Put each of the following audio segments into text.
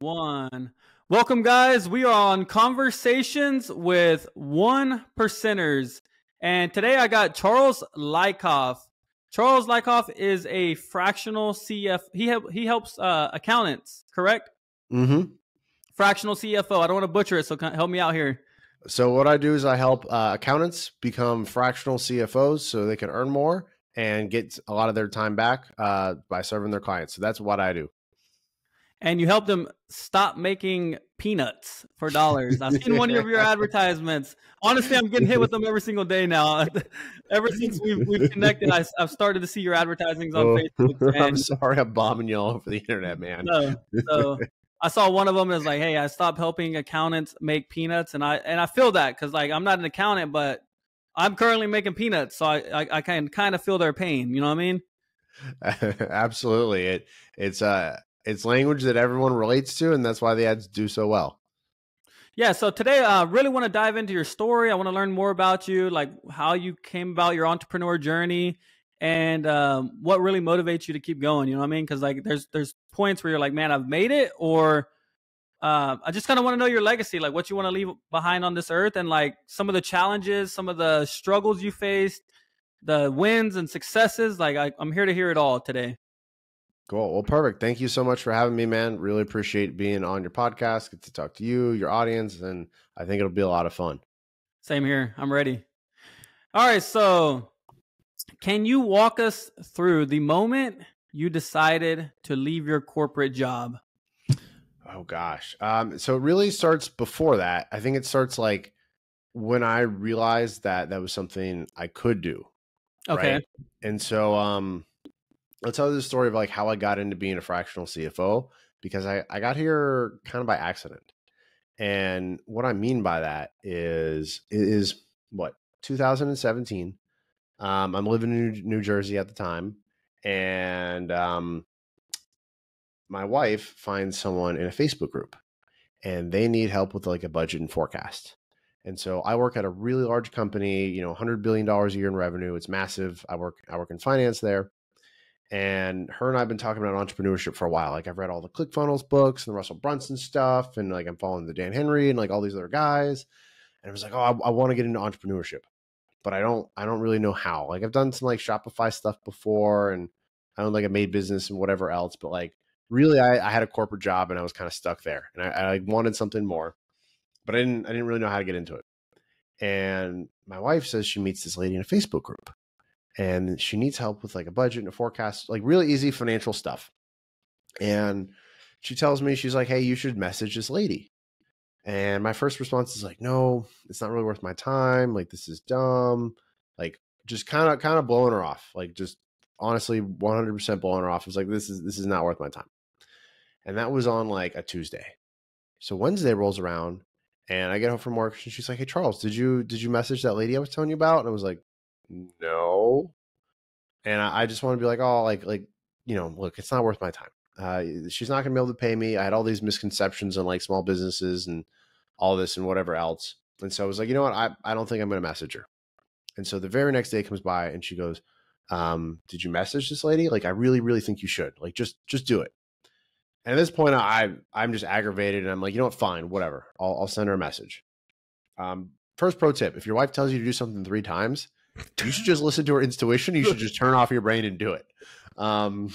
One. Welcome, guys. We are on Conversations with One Percenters. And today I got Charles Leikauf. Charles Leikauf is a fractional CF. He, he helps uh, accountants, correct? Mm-hmm. Fractional CFO. I don't want to butcher it, so help me out here. So what I do is I help uh, accountants become fractional CFOs so they can earn more and get a lot of their time back uh, by serving their clients. So that's what I do and you help them stop making peanuts for dollars. I've seen one of your advertisements. Honestly, I'm getting hit with them every single day now. Ever since we've, we've connected, I, have started to see your advertisings on oh, Facebook. I'm sorry, I'm bombing you all over the internet, man. So, so I saw one of them is like, "Hey, I stopped helping accountants make peanuts," and I and I feel that because like I'm not an accountant, but I'm currently making peanuts, so I, I, I can kind of feel their pain. You know what I mean? Absolutely. It it's uh it's language that everyone relates to, and that's why the ads do so well. Yeah, so today I uh, really want to dive into your story. I want to learn more about you, like how you came about your entrepreneur journey and um, what really motivates you to keep going. You know what I mean? Because like there's there's points where you're like, man, I've made it, or uh, I just kind of want to know your legacy, like what you want to leave behind on this earth, and like some of the challenges, some of the struggles you faced, the wins and successes. Like I, I'm here to hear it all today. Cool. Well, perfect. Thank you so much for having me, man. Really appreciate being on your podcast. Get to talk to you, your audience, and I think it'll be a lot of fun. Same here. I'm ready. All right. So, can you walk us through the moment you decided to leave your corporate job? Oh gosh. Um, so it really starts before that. I think it starts like when I realized that that was something I could do. Okay. Right? And so um I'll tell you the story of like how I got into being a fractional CFO because I, I got here kind of by accident. And what I mean by that is is what 2017. Um, I'm living in New Jersey at the time, and um, my wife finds someone in a Facebook group, and they need help with like a budget and forecast. And so I work at a really large company, you know, 100 billion dollars a year in revenue. It's massive. I work I work in finance there and her and I've been talking about entrepreneurship for a while. Like I've read all the ClickFunnels books and the Russell Brunson stuff, and like I'm following the Dan Henry and like all these other guys. And I was like, oh, I, I want to get into entrepreneurship, but I don't, I don't really know how. Like I've done some like Shopify stuff before, and I don't like I made business and whatever else, but like really, I, I had a corporate job and I was kind of stuck there, and I, I wanted something more, but I didn't, I didn't really know how to get into it. And my wife says she meets this lady in a Facebook group and she needs help with like a budget and a forecast, like really easy financial stuff. And she tells me, she's like, Hey, you should message this lady. And my first response is like, No, it's not really worth my time. Like, this is dumb. Like, just kind of, kind of blowing her off. Like, just honestly, 100% blowing her off. It's like, this is, this is not worth my time. And that was on like a Tuesday. So Wednesday rolls around and I get home from work and she's like, Hey, Charles, did you, did you message that lady I was telling you about? And I was like, no. And I, I just want to be like, oh, like, like, you know, look, it's not worth my time. Uh, she's not going to be able to pay me. I had all these misconceptions on like small businesses and all this and whatever else. And so I was like, you know what? I, I don't think I'm going to message her. And so the very next day comes by and she goes, um, did you message this lady? Like, I really, really think you should like, just, just do it. And at this point I, I'm just aggravated and I'm like, you know what? Fine, whatever. I'll, I'll send her a message. Um, first pro tip, if your wife tells you to do something three times, you should just listen to her intuition. You should just turn off your brain and do it. Um,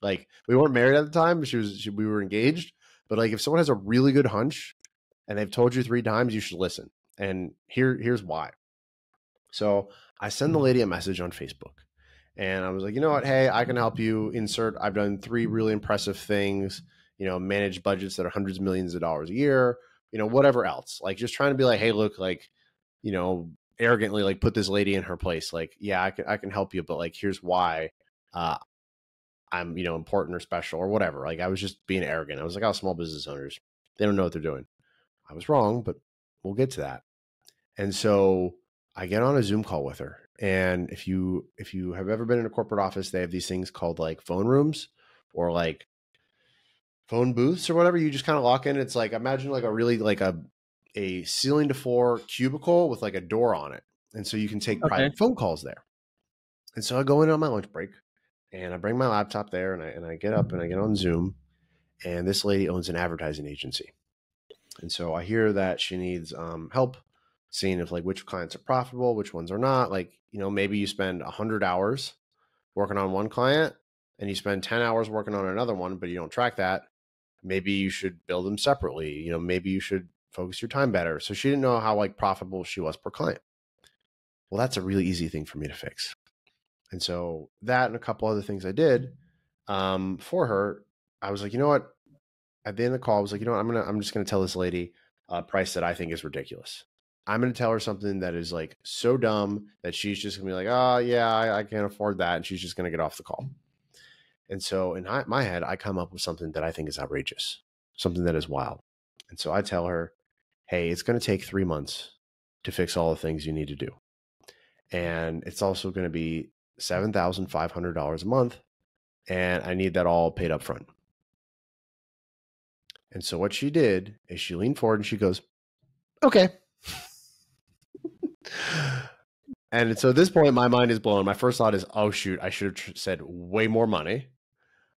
like we weren't married at the time. She was, she, we were engaged, but like if someone has a really good hunch and they've told you three times, you should listen. And here, here's why. So I send the lady a message on Facebook and I was like, you know what? Hey, I can help you insert. I've done three really impressive things, you know, manage budgets that are hundreds of millions of dollars a year, you know, whatever else. Like just trying to be like, hey, look, like, you know, arrogantly like put this lady in her place like yeah i can i can help you but like here's why uh i'm you know important or special or whatever like i was just being arrogant. I was like oh small business owners they don't know what they're doing. I was wrong but we'll get to that. And so i get on a zoom call with her and if you if you have ever been in a corporate office they have these things called like phone rooms or like phone booths or whatever you just kind of lock in it's like imagine like a really like a a ceiling to floor cubicle with like a door on it. And so you can take okay. private phone calls there. And so I go in on my lunch break and I bring my laptop there and I and I get up and I get on Zoom and this lady owns an advertising agency. And so I hear that she needs um, help seeing if like which clients are profitable, which ones are not. Like, you know, maybe you spend 100 hours working on one client and you spend 10 hours working on another one, but you don't track that. Maybe you should build them separately. You know, maybe you should focus your time better. So she didn't know how like profitable she was per client. Well, that's a really easy thing for me to fix. And so that and a couple other things I did um, for her, I was like, you know what? At the end of the call, I was like, you know what? I'm gonna, I'm just gonna tell this lady a price that I think is ridiculous. I'm gonna tell her something that is like so dumb that she's just gonna be like, oh yeah, I, I can't afford that, and she's just gonna get off the call. And so in my head, I come up with something that I think is outrageous, something that is wild. And so I tell her, hey, it's going to take three months to fix all the things you need to do. And it's also going to be $7,500 a month. And I need that all paid up front. And so what she did is she leaned forward and she goes, okay. and so at this point, my mind is blown. My first thought is, oh, shoot, I should have said way more money.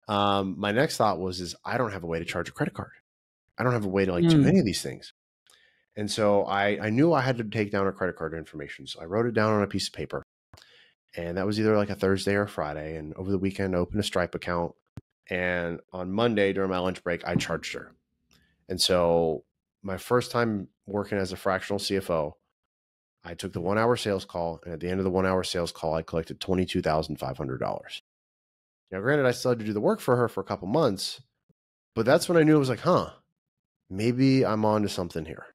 Um, my next thought was, is I don't have a way to charge a credit card. I don't have a way to like mm. do any of these things. And so I, I knew I had to take down her credit card information. So I wrote it down on a piece of paper. And that was either like a Thursday or Friday. And over the weekend, I opened a Stripe account. And on Monday during my lunch break, I charged her. And so my first time working as a fractional CFO, I took the one hour sales call. And at the end of the one hour sales call, I collected $22,500. Now, granted, I still had to do the work for her for a couple months, but that's when I knew it was like, huh, maybe I'm on to something here.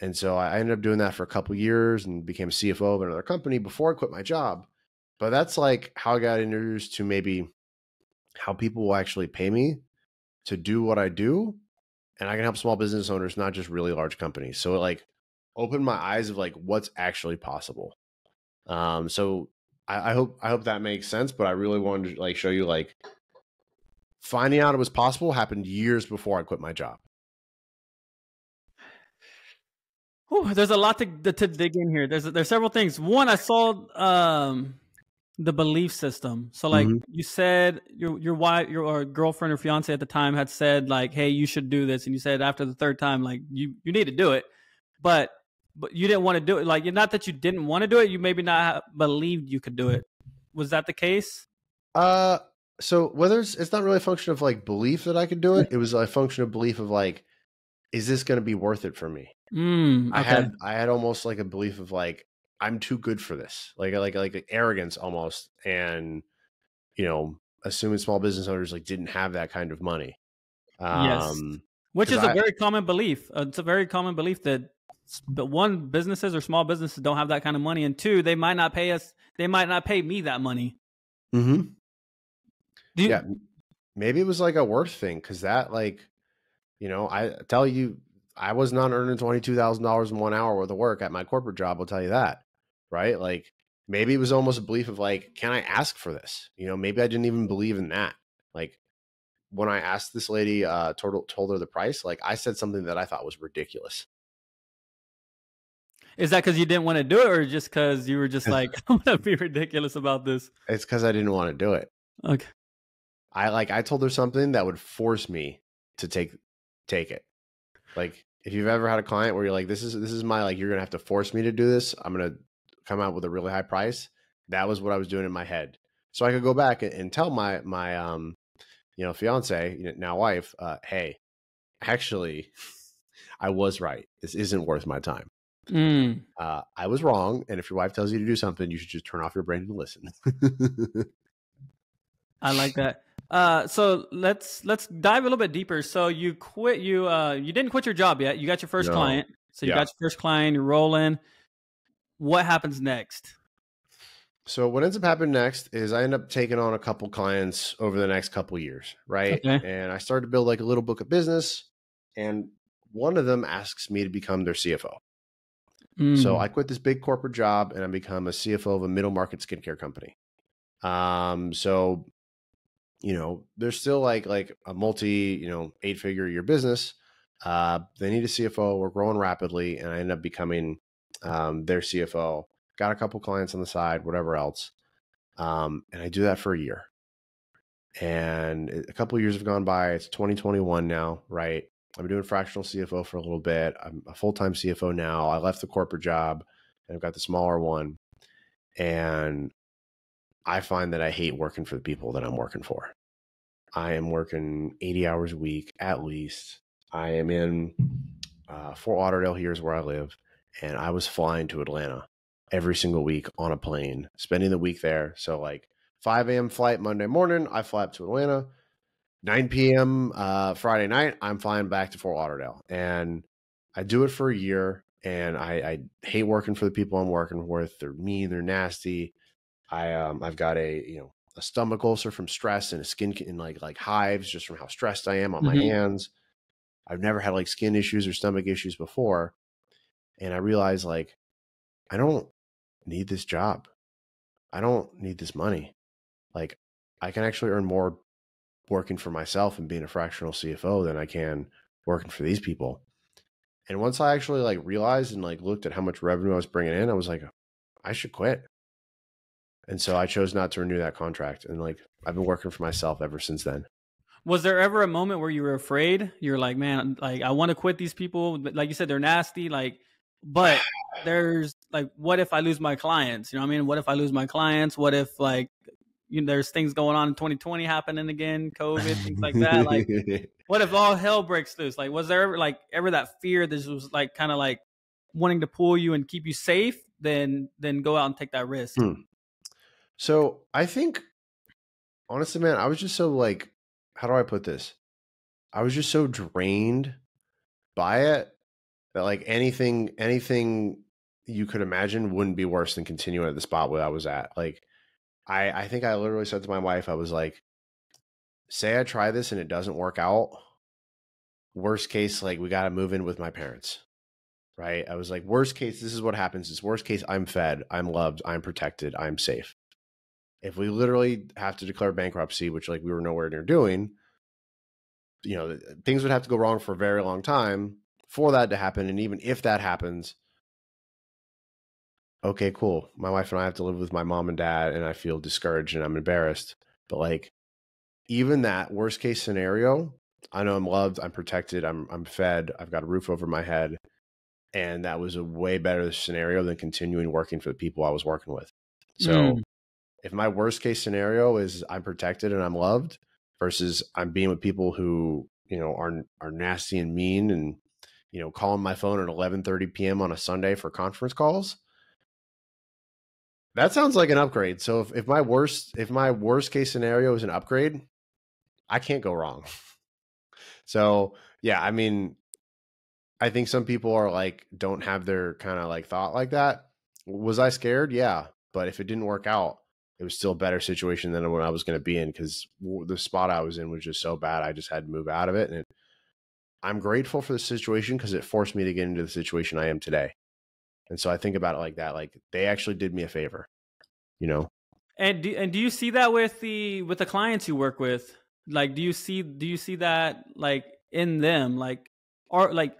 And so I ended up doing that for a couple years and became CFO of another company before I quit my job. But that's like how I got introduced to maybe how people will actually pay me to do what I do. And I can help small business owners, not just really large companies. So it like opened my eyes of like what's actually possible. Um, so I, I hope I hope that makes sense. But I really wanted to like show you like finding out it was possible happened years before I quit my job. There's a lot to, to dig in here. There's there's several things. One, I saw um, the belief system. So, like mm-hmm. you said, your your wife, your girlfriend or fiance at the time had said, like, "Hey, you should do this," and you said after the third time, like, "You you need to do it," but but you didn't want to do it. Like, not that you didn't want to do it, you maybe not believed you could do it. Was that the case? Uh, so whether it's it's not really a function of like belief that I could do it. It was a function of belief of like, is this going to be worth it for me? Mm, okay. I had I had almost like a belief of like I'm too good for this, like like like arrogance almost, and you know, assuming small business owners like didn't have that kind of money. Um, yes, which is a very common belief. Uh, it's a very common belief that but one businesses or small businesses don't have that kind of money and two they might not pay us they might not pay me that money mm-hmm. you, yeah maybe it was like a worth thing because that like you know i tell you i was not earning $22000 in one hour worth of work at my corporate job i'll tell you that right like maybe it was almost a belief of like can i ask for this you know maybe i didn't even believe in that like when i asked this lady uh told, told her the price like i said something that i thought was ridiculous is that because you didn't want to do it, or just because you were just like, I'm gonna be ridiculous about this? It's because I didn't want to do it. Okay. I like I told her something that would force me to take take it. Like if you've ever had a client where you're like, this is this is my like you're gonna have to force me to do this. I'm gonna come out with a really high price. That was what I was doing in my head. So I could go back and, tell my my um you know fiance now wife, uh, hey, actually, I was right. This isn't worth my time. Mm. Uh, I was wrong, and if your wife tells you to do something, you should just turn off your brain and listen. I like that. Uh, so let's let's dive a little bit deeper. So you quit. You uh, you didn't quit your job yet. You got your first no. client. So you yeah. got your first client. You're rolling. What happens next? So what ends up happening next is I end up taking on a couple clients over the next couple years, right? Okay. And I started to build like a little book of business, and one of them asks me to become their CFO. Mm. So I quit this big corporate job and I become a CFO of a middle market skincare company. Um, so you know, there's still like like a multi, you know, eight figure year business. Uh, they need a CFO. We're growing rapidly, and I end up becoming um, their CFO. Got a couple clients on the side, whatever else, um, and I do that for a year. And a couple years have gone by. It's 2021 now, right? I've been doing fractional CFO for a little bit. I'm a full time CFO now. I left the corporate job and I've got the smaller one. And I find that I hate working for the people that I'm working for. I am working 80 hours a week at least. I am in uh, Fort Lauderdale, here's where I live. And I was flying to Atlanta every single week on a plane, spending the week there. So, like 5 a.m. flight Monday morning, I fly up to Atlanta. 9 p.m. Uh, Friday night, I'm flying back to Fort Lauderdale. And I do it for a year. And I, I hate working for the people I'm working with. They're mean, they're nasty. I um I've got a you know a stomach ulcer from stress and a skin and like like hives just from how stressed I am on mm-hmm. my hands. I've never had like skin issues or stomach issues before, and I realized like I don't need this job. I don't need this money. Like I can actually earn more working for myself and being a fractional CFO than I can working for these people. And once I actually like realized and like looked at how much revenue I was bringing in, I was like, I should quit. And so I chose not to renew that contract. And like I've been working for myself ever since then. Was there ever a moment where you were afraid? You're like, man, like I want to quit these people. Like you said, they're nasty. Like, but there's like, what if I lose my clients? You know what I mean? What if I lose my clients? What if like, you know, there's things going on in 2020 happening again, COVID, things like that. Like, what if all hell breaks loose? Like, was there ever like ever that fear? This was like kind of like wanting to pull you and keep you safe, then then go out and take that risk. Hmm. So I think, honestly, man, I was just so like, how do I put this? I was just so drained by it that like anything, anything you could imagine wouldn't be worse than continuing at the spot where I was at. Like, I, I think I literally said to my wife, I was like, say I try this and it doesn't work out. Worst case, like we got to move in with my parents right? I was like, worst case, this is what happens. It's worst case, I'm fed, I'm loved, I'm protected, I'm safe if we literally have to declare bankruptcy, which like we were nowhere near doing, you know, things would have to go wrong for a very long time for that to happen. And even if that happens, okay, cool. My wife and I have to live with my mom and dad, and I feel discouraged and I'm embarrassed. But like, even that worst case scenario, I know I'm loved, I'm protected, I'm I'm fed, I've got a roof over my head, and that was a way better scenario than continuing working for the people I was working with. So mm if my worst case scenario is I'm protected and I'm loved versus I'm being with people who, you know, are are nasty and mean and you know, calling my phone at 11:30 p.m. on a Sunday for conference calls, that sounds like an upgrade. So if, if my worst if my worst case scenario is an upgrade, I can't go wrong. so yeah, I mean, I think some people are like don't have their kind of like thought like that. Was I scared? Yeah, but if it didn't work out, it was still a better situation than what I was going to be in because the spot I was in was just so bad. I just had to move out of it. And it, I'm grateful for the situation because it forced me to get into the situation I am today. And so I think about it like that. Like they actually did me a favor, you know? And do, and do you see that with the, with the clients you work with? Like, do you see, do you see that like in them? Like, or like,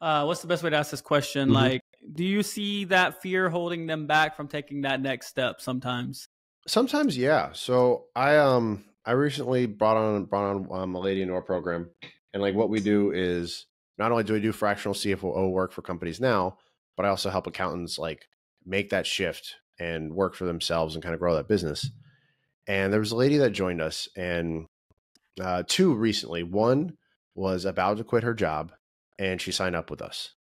uh, what's the best way to ask this question? Mm-hmm. Like, do you see that fear holding them back from taking that next step sometimes? Sometimes, yeah. So I um I recently brought on brought on um, a lady into our program, and like what we do is not only do we do fractional CFO work for companies now, but I also help accountants like make that shift and work for themselves and kind of grow that business. And there was a lady that joined us, and uh, two recently. One was about to quit her job, and she signed up with us.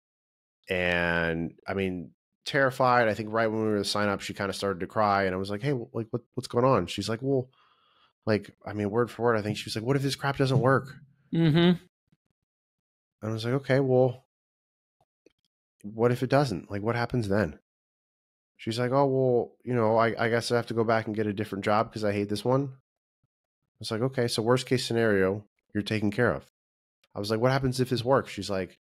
And I mean, terrified. I think right when we were to sign up, she kind of started to cry, and I was like, "Hey, like, what, what's going on?" She's like, "Well, like, I mean, word for word, I think she was like, "What if this crap doesn't work?" Mm-hmm. And I was like, "Okay, well, what if it doesn't? Like, what happens then?" She's like, "Oh, well, you know, I, I guess I have to go back and get a different job because I hate this one." I was like, "Okay, so worst case scenario, you're taken care of." I was like, "What happens if this works?" She's like,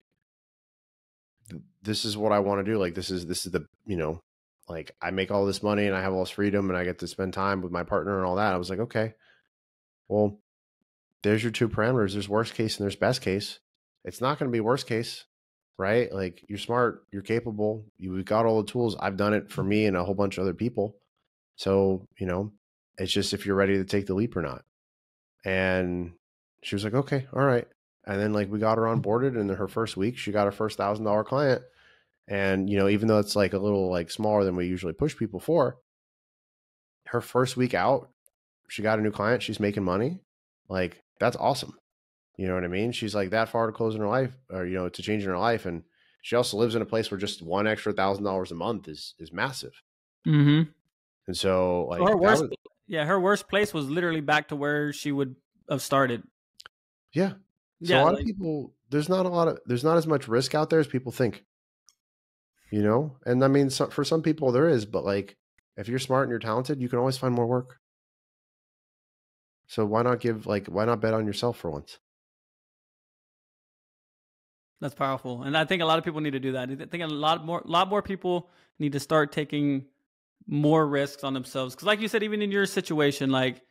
this is what I want to do. Like this is this is the you know, like I make all this money and I have all this freedom and I get to spend time with my partner and all that. I was like, okay, well, there's your two parameters. There's worst case and there's best case. It's not going to be worst case, right? Like you're smart, you're capable, you've got all the tools. I've done it for me and a whole bunch of other people. So you know, it's just if you're ready to take the leap or not. And she was like, okay, all right. And then like we got her on boarded and in her first week, she got her first thousand dollar client. And you know, even though it's like a little like smaller than we usually push people for, her first week out, she got a new client, she's making money. Like that's awesome. You know what I mean? She's like that far to close in her life or you know, to change in her life. And she also lives in a place where just one extra thousand dollars a month is is massive. Mm-hmm. And so like her worst, was- yeah, her worst place was literally back to where she would have started. yeah. So Yeah, a lot like- of people there's not a lot of there's not as much risk out there as people think. You know? And I mean so, for some people there is, but like if you're smart and you're talented, you can always find more work. So why not give like why not bet on yourself for once? That's powerful, and I think a lot of people need to do that. I think a lot more, a lot more people need to start taking more risks on themselves. Because, like you said, even in your situation, like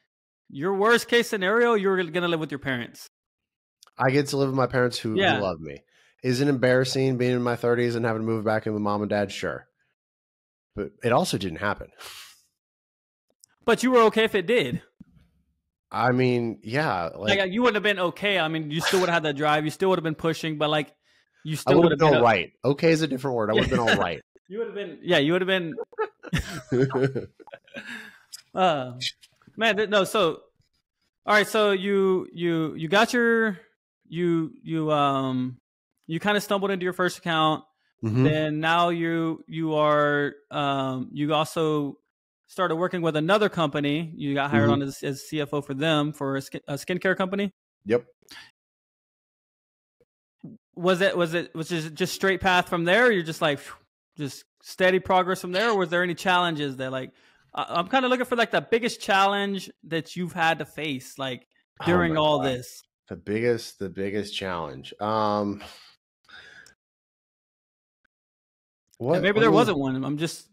your worst case scenario, you're gonna live with your parents. I get to live with my parents who, who love me. Is it embarrassing being in my 30s and having to move back in with mom and dad? Sure. But it also didn't happen. But you were okay if it did. I mean, yeah, like, Like, you wouldn't have been okay. I mean, you still would have had that drive. You still would have been pushing, but like you still would have been been all a- right. Okay is a different word. I would have been all right. You would have been, yeah, you would have been Uh, man, no. So, all right. So you you you got your you you um you kind of stumbled into your first account. Mhm. Then now you you are um you also started working with another company. You got hired Mhm. on as, as CFO for them for a, skin, a skincare company. Yep. Was it was it was it just straight path from there? You're just like just steady progress from there. Or was there any challenges that like I'm kind of looking for like the biggest challenge that you've had to face like Oh during my all God. this. The biggest, the biggest challenge. Um, what? And maybe what there wasn't one. I'm just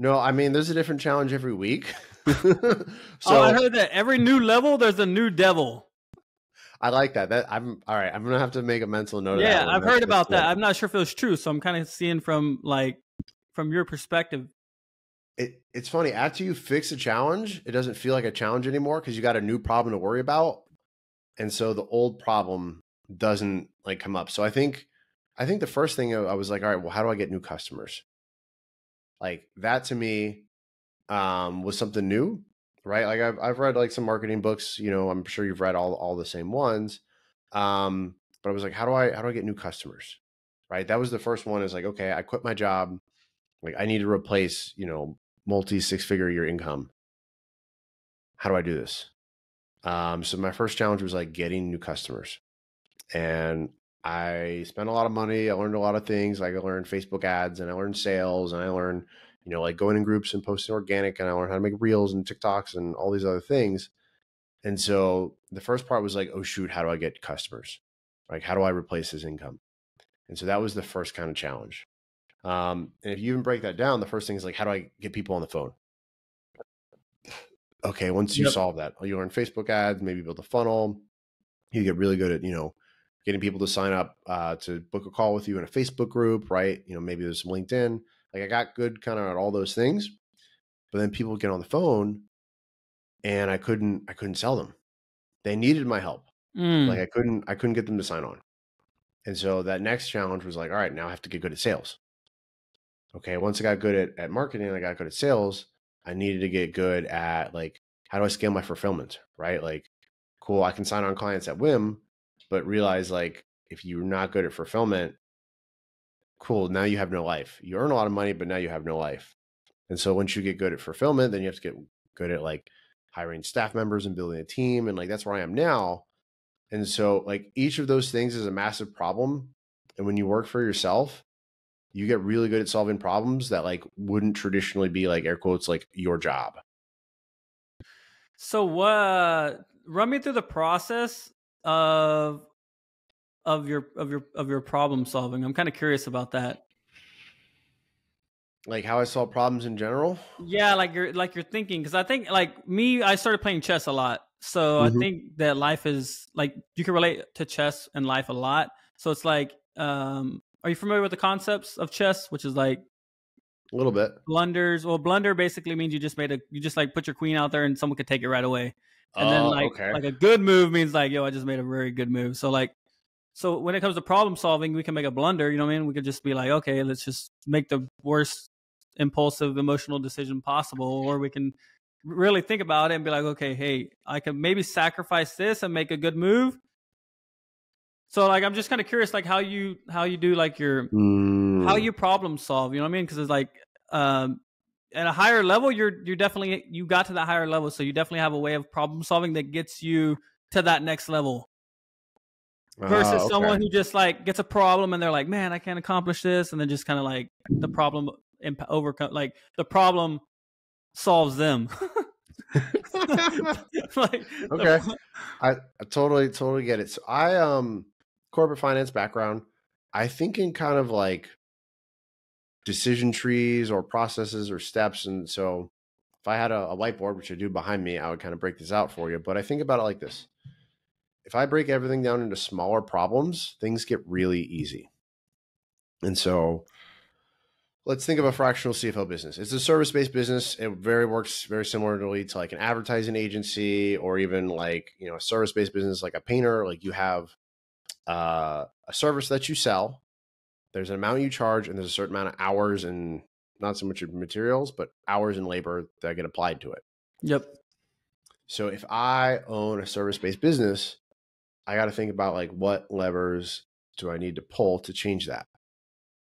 No, I mean, there's a different challenge every week. so oh, I heard that every new level there's a new devil. I like that. That I'm all right. I'm gonna have to make a mental note. of that Yeah. I've heard about that. I'm not sure if it was true, so I'm kind of seeing from like from your perspective. It, it's funny. After you fix a challenge, it doesn't feel like a challenge anymore because you got a new problem to worry about, and so the old problem doesn't like come up. So I think, I think the first thing I was like, all right, well, how do I get new customers? Like that to me um, was something new, right? Like I've I've read like some marketing books. You know, I'm sure you've read all all the same ones. Um, but I was like, how do I how do I get new customers? Right. That was the first one. Is like, okay, I quit my job. Like I need to replace, you know, multi six figure year income. How do I do this? Um, so my first challenge was like getting new customers. And I spent a lot of money. I learned a lot of things. Like I learned Facebook ads and I learned sales and I learned, you know, like going in groups and posting organic and I learned how to make reels and TikToks and all these other things. And so the first part was like, oh shoot, how do I get customers? Like how do I replace this income? And so that was the first kind of challenge. Um, and if you even break that down, the first thing is like, how do I get people on the phone? Okay, once you Yep. solve that, you learn Facebook ads, maybe build a funnel. You get really good at, you know, getting people to sign up uh, to book a call with you in a Facebook group, right? You know, maybe there's some LinkedIn. Like I got good kind of at all those things, but then people get on the phone, and I couldn't, I couldn't sell them. They needed my help Mm. like i couldn't i couldn't get them to sign on and so that next challenge was like all right now i have to get good at sales okay once i got good at, at marketing i got good at sales i needed to get good at like how do i scale my fulfillment right? Like cool i can sign on clients at whim but realize like if you're not good at fulfillment cool now you have no life. You earn a lot of money but now you have no life. And so once you get good at fulfillment then you have to get good at like hiring staff members and building a team and like that's where i am now. And so, like, each of those things is a massive problem. And when you work for yourself, you get really good at solving problems that, like, wouldn't traditionally be, like, air quotes, like your job. So what? Run me through the process of of your of your of your problem solving. I'm kind of curious about that. Like, how I solve problems in general. Yeah, like you're like you're thinking because I think like me, I started playing chess a lot, so I Mhm. think that life is like you can relate to chess and life a lot. So it's like, um, are you familiar with the concepts of chess, which is like A little bit. blunders? Well, blunder basically means you just made a you just like put your queen out there and someone could take it right away. And then oh, like okay. like a good move means like, yo, I just made a very good move. So like so when it comes to problem solving, we can make a blunder, you know what I mean? We could just be like, okay, let's just make the worst impulsive emotional decision possible or we can really think about it and be like, okay, hey, I can maybe sacrifice this and make a good move. So like I'm just kind of curious like how you how you do like your Mm, how you problem solve, you know what I mean? Cuz it's like um at a higher level you're you're definitely you got to that higher level so you definitely have a way of problem solving that gets you to that next level versus ah, okay. someone who just like gets a problem and they're like, "Man, I can't accomplish this," and then just kind of like the problem imp- overcome, like the problem solves them. like, Okay. pro- I, I totally totally get it. So I um corporate finance background. I think in kind of like decision trees or processes or steps. And so if I had a, a whiteboard, which I do behind me, I would kind of break this out for you. But I think about it like this. If I break everything down into smaller problems, things get really easy. And so let's think of a fractional CFO business. It's a service-based business. It very works very similarly to like an advertising agency or even like, you know, a service-based business like a painter. Like you have uh, a service that you sell. There's an amount you charge, and there's a certain amount of hours and not so much of materials, but hours and labor that get applied to it. yep. So if I own a service-based business, I got to think about like what levers do I need to pull to change that.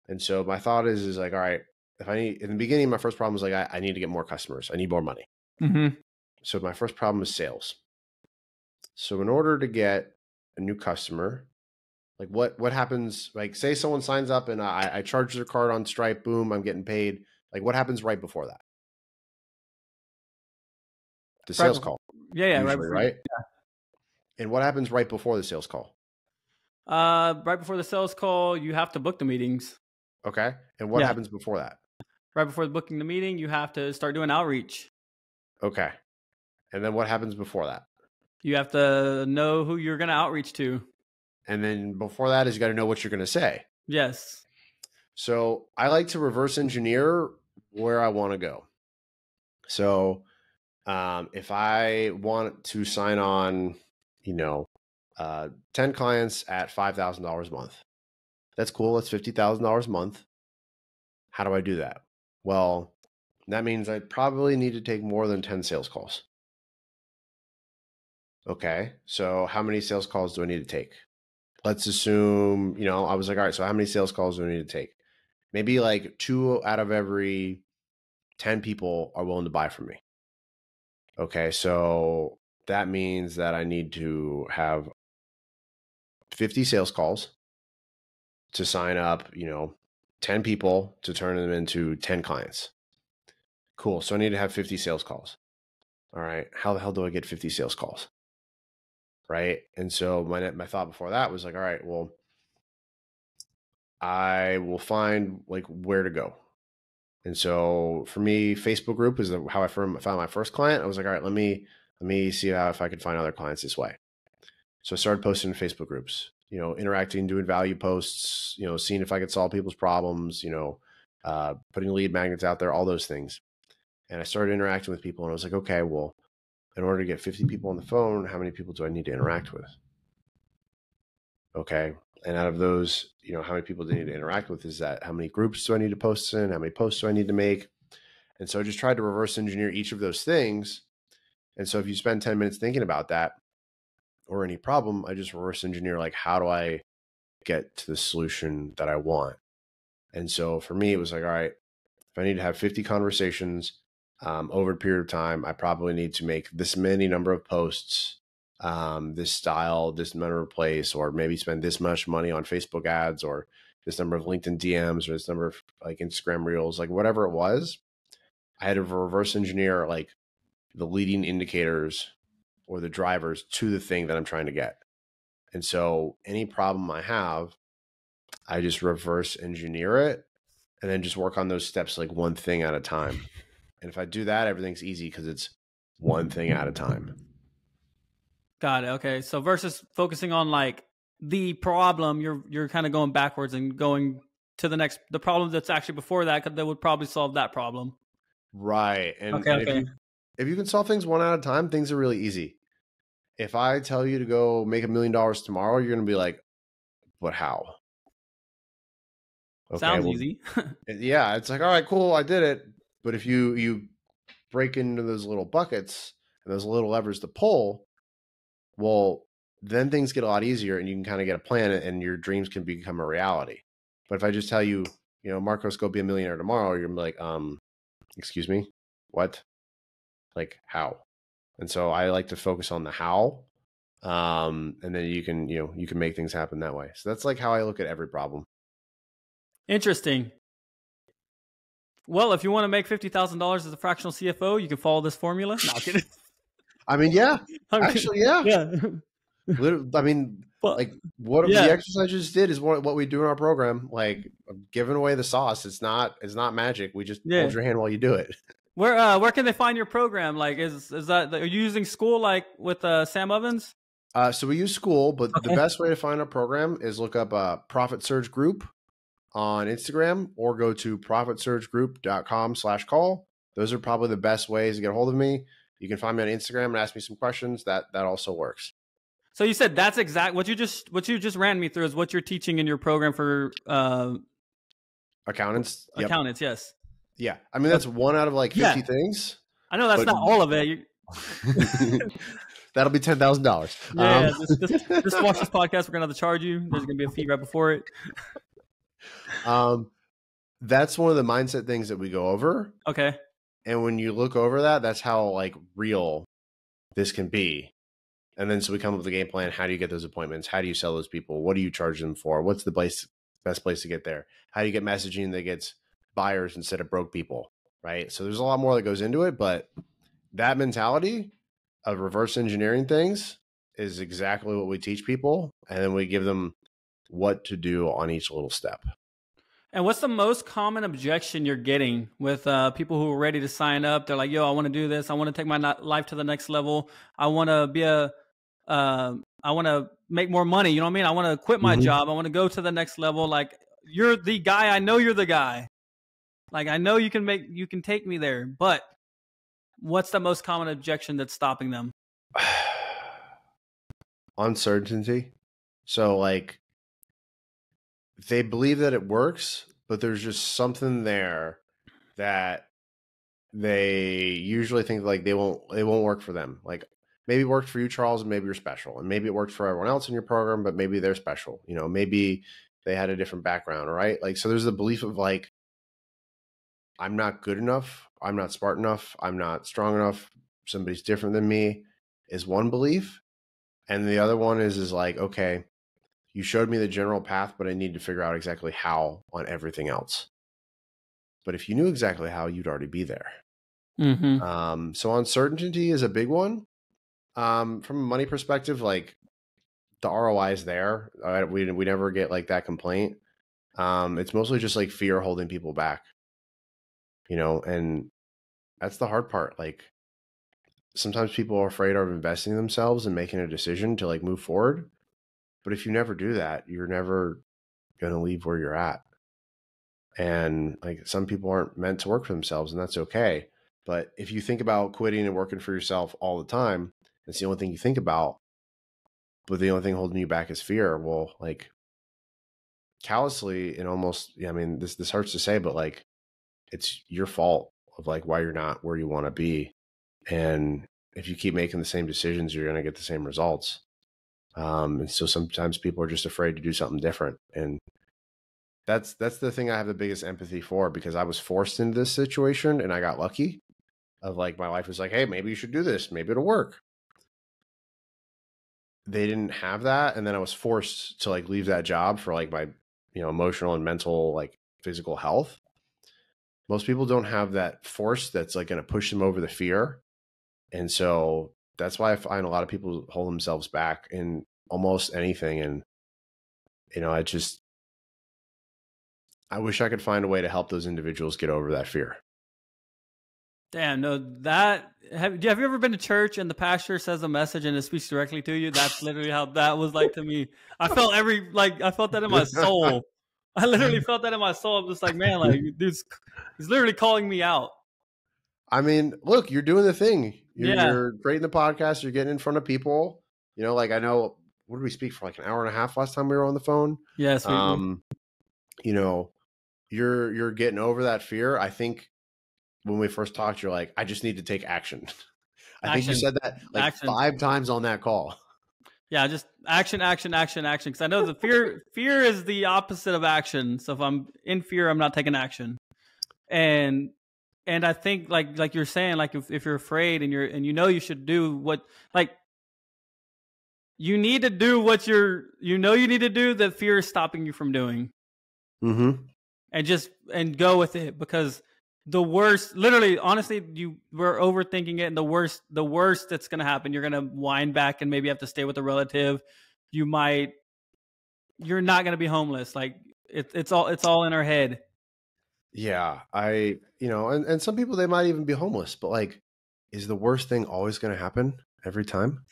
And so my thought is is like, all right, if I need in the beginning, my first problem was like I, I need to get more customers. I need more money. Mm-hmm. So my first problem is sales. So in order to get a new customer, like what what happens? Like say someone signs up and I, I charge their card on Stripe, boom, I'm getting paid. Like what happens right before that? The sales before- call, Yeah, yeah, usually, right, before, right? And what happens right before the sales call? Uh, right before the sales call, you have to book the meetings. Okay. And what Yeah. happens before that? Right before booking the meeting, you have to start doing outreach. Okay. And then what happens before that? You have to know who you're going to outreach to. And then before that is you got to know what you're going to say. Yes. So I like to reverse engineer where I want to go. So um, if I want to sign on, you know, uh, 10 clients at $5,000 a month, that's cool. That's $50,000 a month. How do I do that? Well, that means I probably need to take more than 10 sales calls. Okay. So how many sales calls do I need to take? Let's assume, you know, I was like, all right, so how many sales calls do I need to take? Maybe like two out of every 10 people are willing to buy from me. Okay. So that means that I need to have 50 sales calls to sign up, you know, 10 people to turn them into 10 clients. Cool. So I need to have 50 sales calls. All right. How the hell do I get 50 sales calls? Right. And so my my thought before that was like, all right, well, I will find like where to go. And so for me, Facebook group is how I found my first client. I was like, all right, let me let me see how if I could find other clients this way. So I started posting in Facebook groups, you know, interacting, doing value posts, you know, seeing if I could solve people's problems, you know, uh, putting lead magnets out there, all those things. And I started interacting with people and I was like, okay, well, in order to get 50 people on the phone, how many people do I need to interact with? Okay. And out of those, you know, how many people do I need to interact with? Is that how many groups do I need to post in? How many posts do I need to make? And so I just tried to reverse engineer each of those things. And so if you spend 10 minutes thinking about that or any problem, I just reverse engineer like, how do I get to the solution that I want? And so for me, it was like, all right, if I need to have 50 conversations um, over a period of time, I probably need to make this many number of posts, um, this style, this number of place, or maybe spend this much money on Facebook ads or this number of LinkedIn DMs or this number of like Instagram reels, like whatever it was. I had to reverse engineer like the leading indicators or the drivers to the thing that I'm trying to get. And so any problem I have, I just reverse engineer it and then just work on those steps like one thing at a time. And if I do that, everything's easy because it's one thing at a time. Got it. Okay. So versus focusing on like the problem, you're you're kind of going backwards and going to the next the problem that's actually before that because that would probably solve that problem. Right. And, Okay, and if, okay. you, if you can solve things one at a time, things are really easy. if I tell you to go make a million dollars tomorrow, you're going to be like, but how? Okay, Sounds well, easy. yeah, it's like, all right, cool, I did it. But if you you break into those little buckets and those little levers to pull, well, then things get a lot easier and you can kind of get a plan and your dreams can become a reality. But if I just tell you, you know, Marcos, go be a millionaire tomorrow, you're like, um, excuse me, what? Like how? And so I like to focus on the how. Um, and then you can, you know, you can make things happen that way. So that's like how I look at every problem. Interesting. Well, if you want to make fifty thousand dollars as a fractional CFO, you can follow this formula. No. I mean, yeah, actually, yeah, yeah. I mean, but, like what yeah. the exercise just did is what what we do in our program. Like giving away the sauce. It's not it's not magic. We just yeah. hold your hand while you do it. Where uh where can they find your program? Like is is that are you using Skool like with uh, Sam Ovens? Uh, so we use Skool, but okay. the best way to find our program is look up uh, Profit Surge Group on Instagram or go to profitsurgegroup.com slash call. Those are probably the best ways to get a hold of me. You can find me on Instagram and ask me some questions. That that also works. So you said that's exact what you just what you just ran me through is what you're teaching in your program for uh, accountants. Accountants, yep. yes. Yeah, I mean that's one out of like fifty yeah. things. I know that's but... not all of it. That'll be ten thousand dollars. Yeah, um... yeah just, just, just watch this podcast. We're gonna have to charge you. There's gonna be a fee right before it. Um, that's one of the mindset things that we go over. Okay. And when you look over that, that's how like real this can be. And then so we come up with a game plan. How do you get those appointments? How do you sell those people? What do you charge them for? What's the place best place to get there? How do you get messaging that gets buyers instead of broke people? Right. So there's a lot more that goes into it, but that mentality of reverse engineering things is exactly what we teach people. And then we give them what to do on each little step. And what's the most common objection you're getting with uh, people who are ready to sign up? They're like, "Yo, I want to do this. I want to take my life to the next level. I want to be a uh, I want to make more money. You know what I mean? I want to quit my mm-hmm. job. I want to go to the next level. Like you're the guy. I know you're the guy. Like I know you can make you can take me there. But what's the most common objection that's stopping them? Uncertainty. So like they believe that it works, but there's just something there that they usually think like they won't it won't work for them. Like maybe it worked for you, Charles, and maybe you're special. And maybe it worked for everyone else in your program, but maybe they're special. You know, maybe they had a different background, right? Like, so there's the belief of like, I'm not good enough. I'm not smart enough. I'm not strong enough. Somebody's different than me is one belief. And the other one is, is like, okay, you showed me the general path, but I need to figure out exactly how on everything else. But if you knew exactly how, you'd already be there. Mm-hmm. Um, so uncertainty is a big one. Um, from a money perspective, like the ROI is there. Uh, we we never get like that complaint. Um, it's mostly just like fear holding people back, you know, and that's the hard part. Like sometimes people are afraid of investing themselves and making a decision to like move forward. But if you never do that, you're never going to leave where you're at. And like some people aren't meant to work for themselves, and that's okay. But if you think about quitting and working for yourself all the time, it's the only thing you think about. But the only thing holding you back is fear. Well, like callously and almost, yeah, I mean, this this hurts to say, but like it's your fault of like why you're not where you want to be. And if you keep making the same decisions, you're going to get the same results. Um, and so sometimes people are just afraid to do something different. And that's that's the thing I have the biggest empathy for because I was forced into this situation and I got lucky. Of like my life was like, hey, maybe you should do this, maybe it'll work they didn't have that and then i was forced to like leave that job for like my you know emotional and mental like physical health most people don't have that force that's like going to push them over the fear and so that's why i find a lot of people hold themselves back in almost anything and you know i just i wish i could find a way to help those individuals get over that fear Damn, no, that have, have you ever been to church and the pastor says a message and it speaks directly to you? That's literally how that was like to me. I felt every like I felt that in my soul. I literally felt that in my soul. I'm just like, man, like dude's he's literally calling me out. I mean, look, you're doing the thing. You're, yeah. you're creating the podcast. You're getting in front of people. You know, like I know what did we speak for like an hour and a half last time we were on the phone? Yes. Um, you know, you're you're getting over that fear. I think when we first talked, you're like, I just need to take action. I think you said that like Action. five times on that call. Yeah, just action, action, action, action. Because I know the fear fear is the opposite of action. So if I'm in fear, I'm not taking action. And and I think like like you're saying, like if, if you're afraid and you're and you know you should do what like you need to do what you're you know you need to do that fear is stopping you from doing. Mm-hmm. And just and go with it because the worst literally honestly you were overthinking it and the worst the worst that's going to happen you're going to wind back and maybe have to stay with a relative you might you're not going to be homeless like it, it's all it's all in our head Yeah, I you know, and, and some people they might even be homeless, but like, is the worst thing always going to happen every time?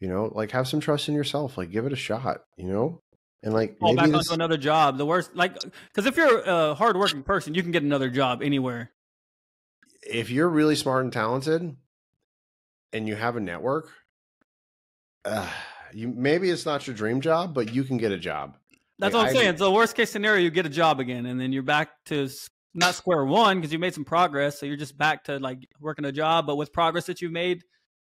You know, like have some trust in yourself. Like, give it a shot. You know, and like fall back maybe onto another job the worst like because if you're a hardworking person you can get another job anywhere if you're really smart and talented, and you have a network, uh, you maybe it's not your dream job, but you can get a job. That's Like, what i'm I- saying. so worst case scenario you get a job again and then you're back to not square one because you made some progress so you're just back to like working a job but with progress that you've made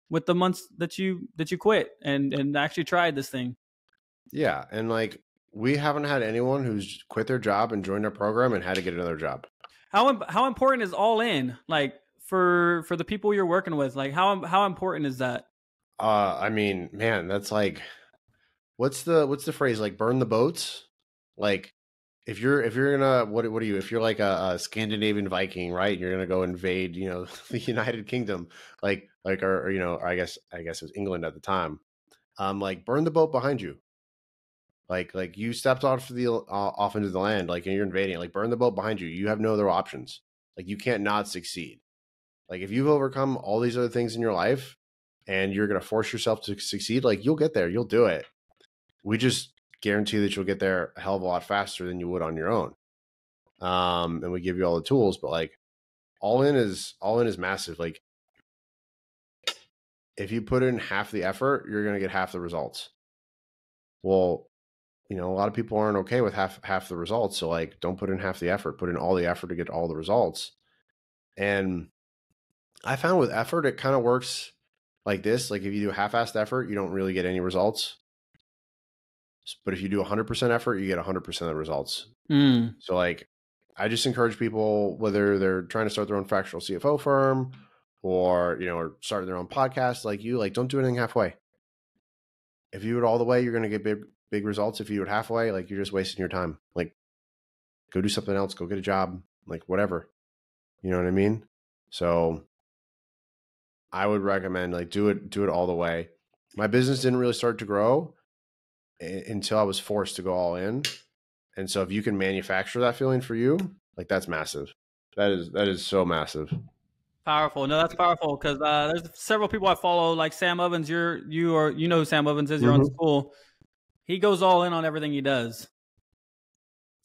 with the months that you that you quit and and actually tried this thing. Yeah, and like we haven't had anyone who's quit their job and joined our program and had to get another job. how how important is all in like for for the people you're working with? Like how how important is that? Uh, I mean, man, that's like, what's the what's the phrase? Like, burn the boats. Like, if you're if you're gonna what what are you? If you're like a, a Scandinavian Viking, right? You're gonna go invade, you know, the United Kingdom, like like or, or you know, I guess I guess it was England at the time. Um, like burn the boat behind you. Like like you stepped off the uh, off into the land, like you're invading. Like burn the boat behind you. You have no other options. Like you can't not succeed. Like if you've overcome all these other things in your life, and you're to force yourself to succeed, like you'll get there, you'll do it. We just guarantee that you'll get there a hell of a lot faster than you would on your own. Um, and we give you all the tools, but like all in is all in is massive. Like if you put in half the effort, you're going to get half the results. Well, you know, a lot of people aren't okay with half half the results. So like don't put in half the effort, put in all the effort to get all the results. And I found with effort, it kind of works like this. Like if you do half-assed effort, you don't really get any results. But if you do 100% effort, you get 100% of the results. mm. So like I just encourage people whether they're trying to start their own fractional CFO firm or, you know, or starting their own podcast like you, like don't do anything halfway. If you do it all the way, you're going to get big big results. If you do it halfway, like you're just wasting your time. Like go do something else, go get a job, like whatever. You know what I mean? So I would recommend like do it do it all the way. My business didn't really start to grow until I was forced to go all in. And so if you can manufacture that feeling for you, like that's massive. That is that is so massive. Powerful. No, that's powerful because uh, there's several people I follow, like Sam Ovens. You're you are you know who Sam Ovens is. You're on Mhm. Skool. He goes all in on everything he does.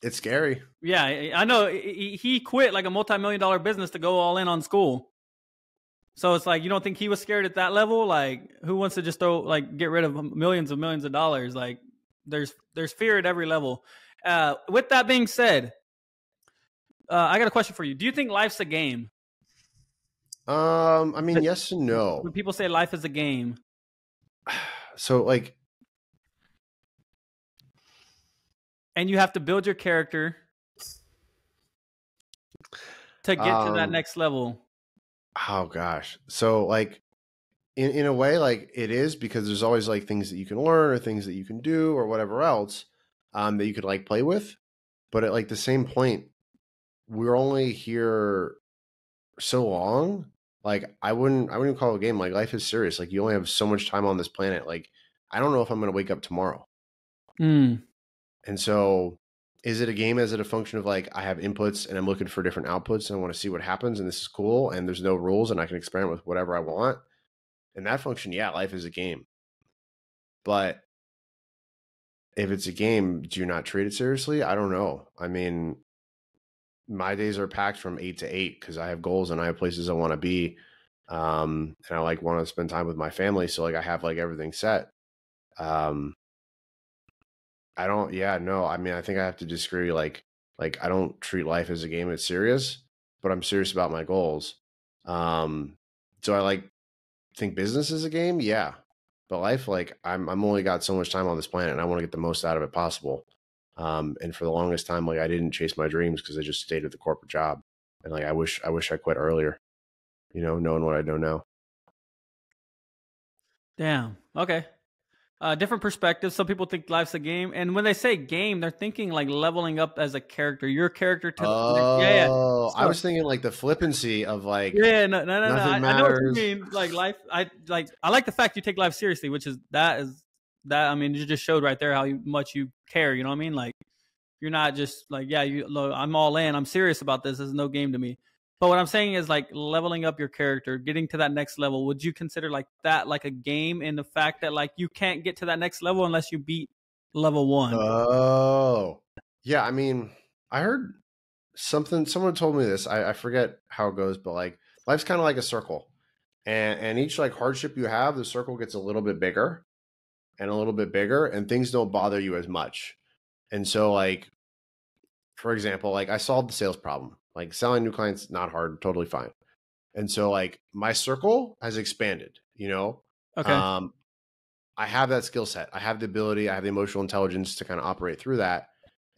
It's scary. Yeah, I know. He quit like a multi-million dollar business to go all in on Skool. So it's like you don't think he was scared at that level? Like, who wants to just throw like get rid of millions of millions of dollars? Like, there's there's fear at every level. Uh, with that being said, uh, I got a question for you. Do you think life's a game? Um, I mean, yes and no. When people say life is a game, So like and you have to build your character to get to that Um, next level. oh gosh. So like in in a way like it is because there's always like things that you can learn or things that you can do or whatever else um that you could like play with. But at like the same point we're only here so long. Like I wouldn't I wouldn't call it a game. Like life is serious. Like you only have so much time on this planet. Like I don't know if I'm going to wake up tomorrow. Mm. And so is it a game? Is it a function of like I have inputs and I'm looking for different outputs and I want to see what happens and this is cool and there's no rules and I can experiment with whatever I want? In that function, yeah, life is a game. But if it's a game, do you not treat it seriously? I don't know. I mean, my days are packed from eight to eight because I have goals and I have places I want to be. um, and I like want to spend time with my family. So like I have like everything set. Um, I don't. Yeah, no. I mean, I think I have to disagree. Like, like I don't treat life as a game. It's serious, but I'm serious about my goals. Um, so I like think business is a game. Yeah, but life, like I'm, I'm only got so much time on this planet, and I want to get the most out of it possible. Um, and for the longest time, like I didn't chase my dreams because I just stayed at the corporate job, and like I wish, I wish I quit earlier you know, knowing what I know now. Damn. Okay. Uh, different perspectives. Some people think life's a game, and when they say game, they're thinking like leveling up as a character. Your character to oh, yeah, yeah. So, I was thinking like the flippancy of like yeah, no, no, no, no. I, I, know what you mean. Like life, I like. I like the fact you take life seriously, which is that is that. I mean, you just showed right there how much you care. You know what I mean? Like you're not just like yeah, you. I'm all in. I'm serious about this. This is no game to me. But what I'm saying is like leveling up your character, getting to that next level. Would you consider like that like a game in the fact that like you can't get to that next level unless you beat level one? Oh, yeah. I mean, I heard something. Someone told me this. I, I forget how it goes, but like life's kind of like a circle, and and each like hardship you have, the circle gets a little bit bigger, and a little bit bigger, and things don't bother you as much. And so, like, for example, like I solved the sales problem like selling new clients, not hard, totally fine. And so like my circle has expanded, you know? Okay. Um, I have that skill set. I have the ability, I have the emotional intelligence to kind of operate through that.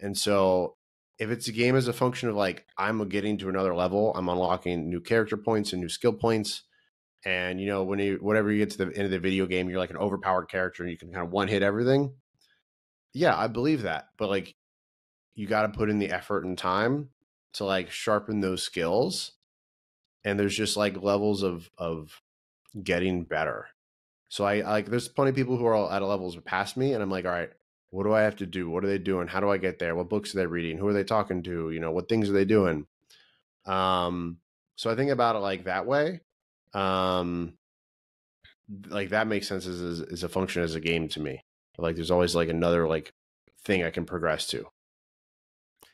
And so if it's a game as a function of like I'm getting to another level, I'm unlocking new character points and new skill points. And you know, when you whatever you get to the end of the video game, you're like an overpowered character and you can kind of one hit everything. Yeah, I believe that. But like you got to put in the effort and time to like sharpen those skills and there's just like levels of of getting better. So I, like there's plenty of people who are at a levels past me and i'm like all right what do i have to do? What are they doing? How do i get there? What books are they reading? Who are they talking to? You know what things are they doing? Um so i think about it like that way um like that makes sense as, as, as a function as a game to me. Like there's always like another like thing i can progress to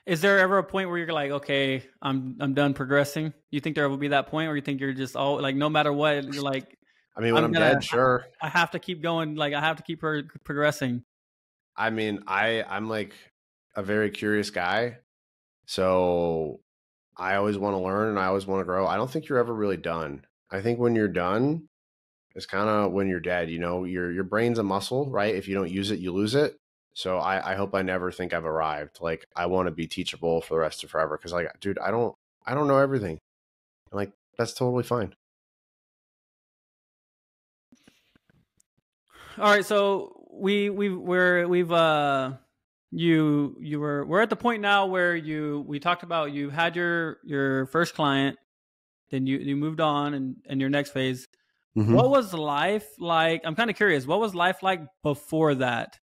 is there ever a point where you're like, okay, I'm I'm done progressing? You think there will be that point where you think you're just all like, no matter what, you're like, I mean, when I'm, I'm gonna, dead, sure. I have to keep going. Like, I have to keep pro- progressing. I mean, I I'm like a very curious guy, so I always want to learn and I always want to grow. I don't think you're ever really done. I think when you're done, it's kind of when you're dead. You know, your your brain's a muscle, right? If you don't use it, you lose it. So I, I hope I never think I've arrived. Like I want to be teachable for the rest of forever. Cause like, dude, I don't, I don't know everything. And like, that's totally fine. All right. So we, we, we're, we've, uh, you, you were, we're at the point now where you, we talked about you had your, your first client, then you, you moved on and, and your next phase. Mm-hmm. What was life like? I'm kind of curious. What was life like before that?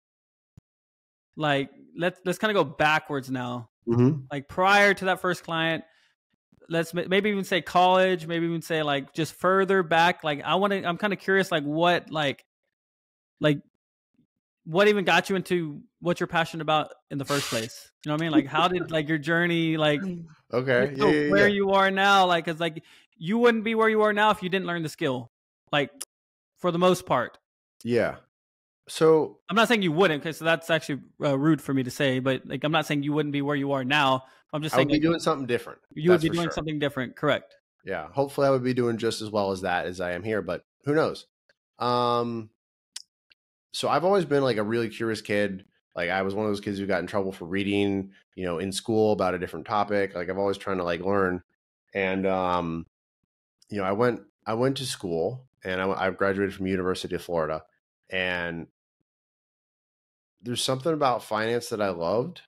Like let's let's kind of go backwards now. Mm-hmm. Like prior to that first client, let's maybe even say college, maybe even say like just further back. Like I want to, I'm kind of curious, like what, like, like what even got you into what you're passionate about in the first place? You know what I mean? Like how did like your journey, like, okay, yeah, yeah, where yeah. you are now? Like, cause like you wouldn't be where you are now if you didn't learn the skill, like for the most part. Yeah. So I'm not saying you wouldn't, because so that's actually uh, rude for me to say. But like, I'm not saying you wouldn't be where you are now. I'm just saying I would be doing something different. You would be doing sure. something different, correct? Yeah. Hopefully, I would be doing just as well as that as I am here, but who knows? Um. So I've always been like a really curious kid. Like I was one of those kids who got in trouble for reading, you know, in school about a different topic. Like I've always trying to like learn, and um, you know, I went I went to school and I, I graduated from University of Florida and there's something about finance that I loved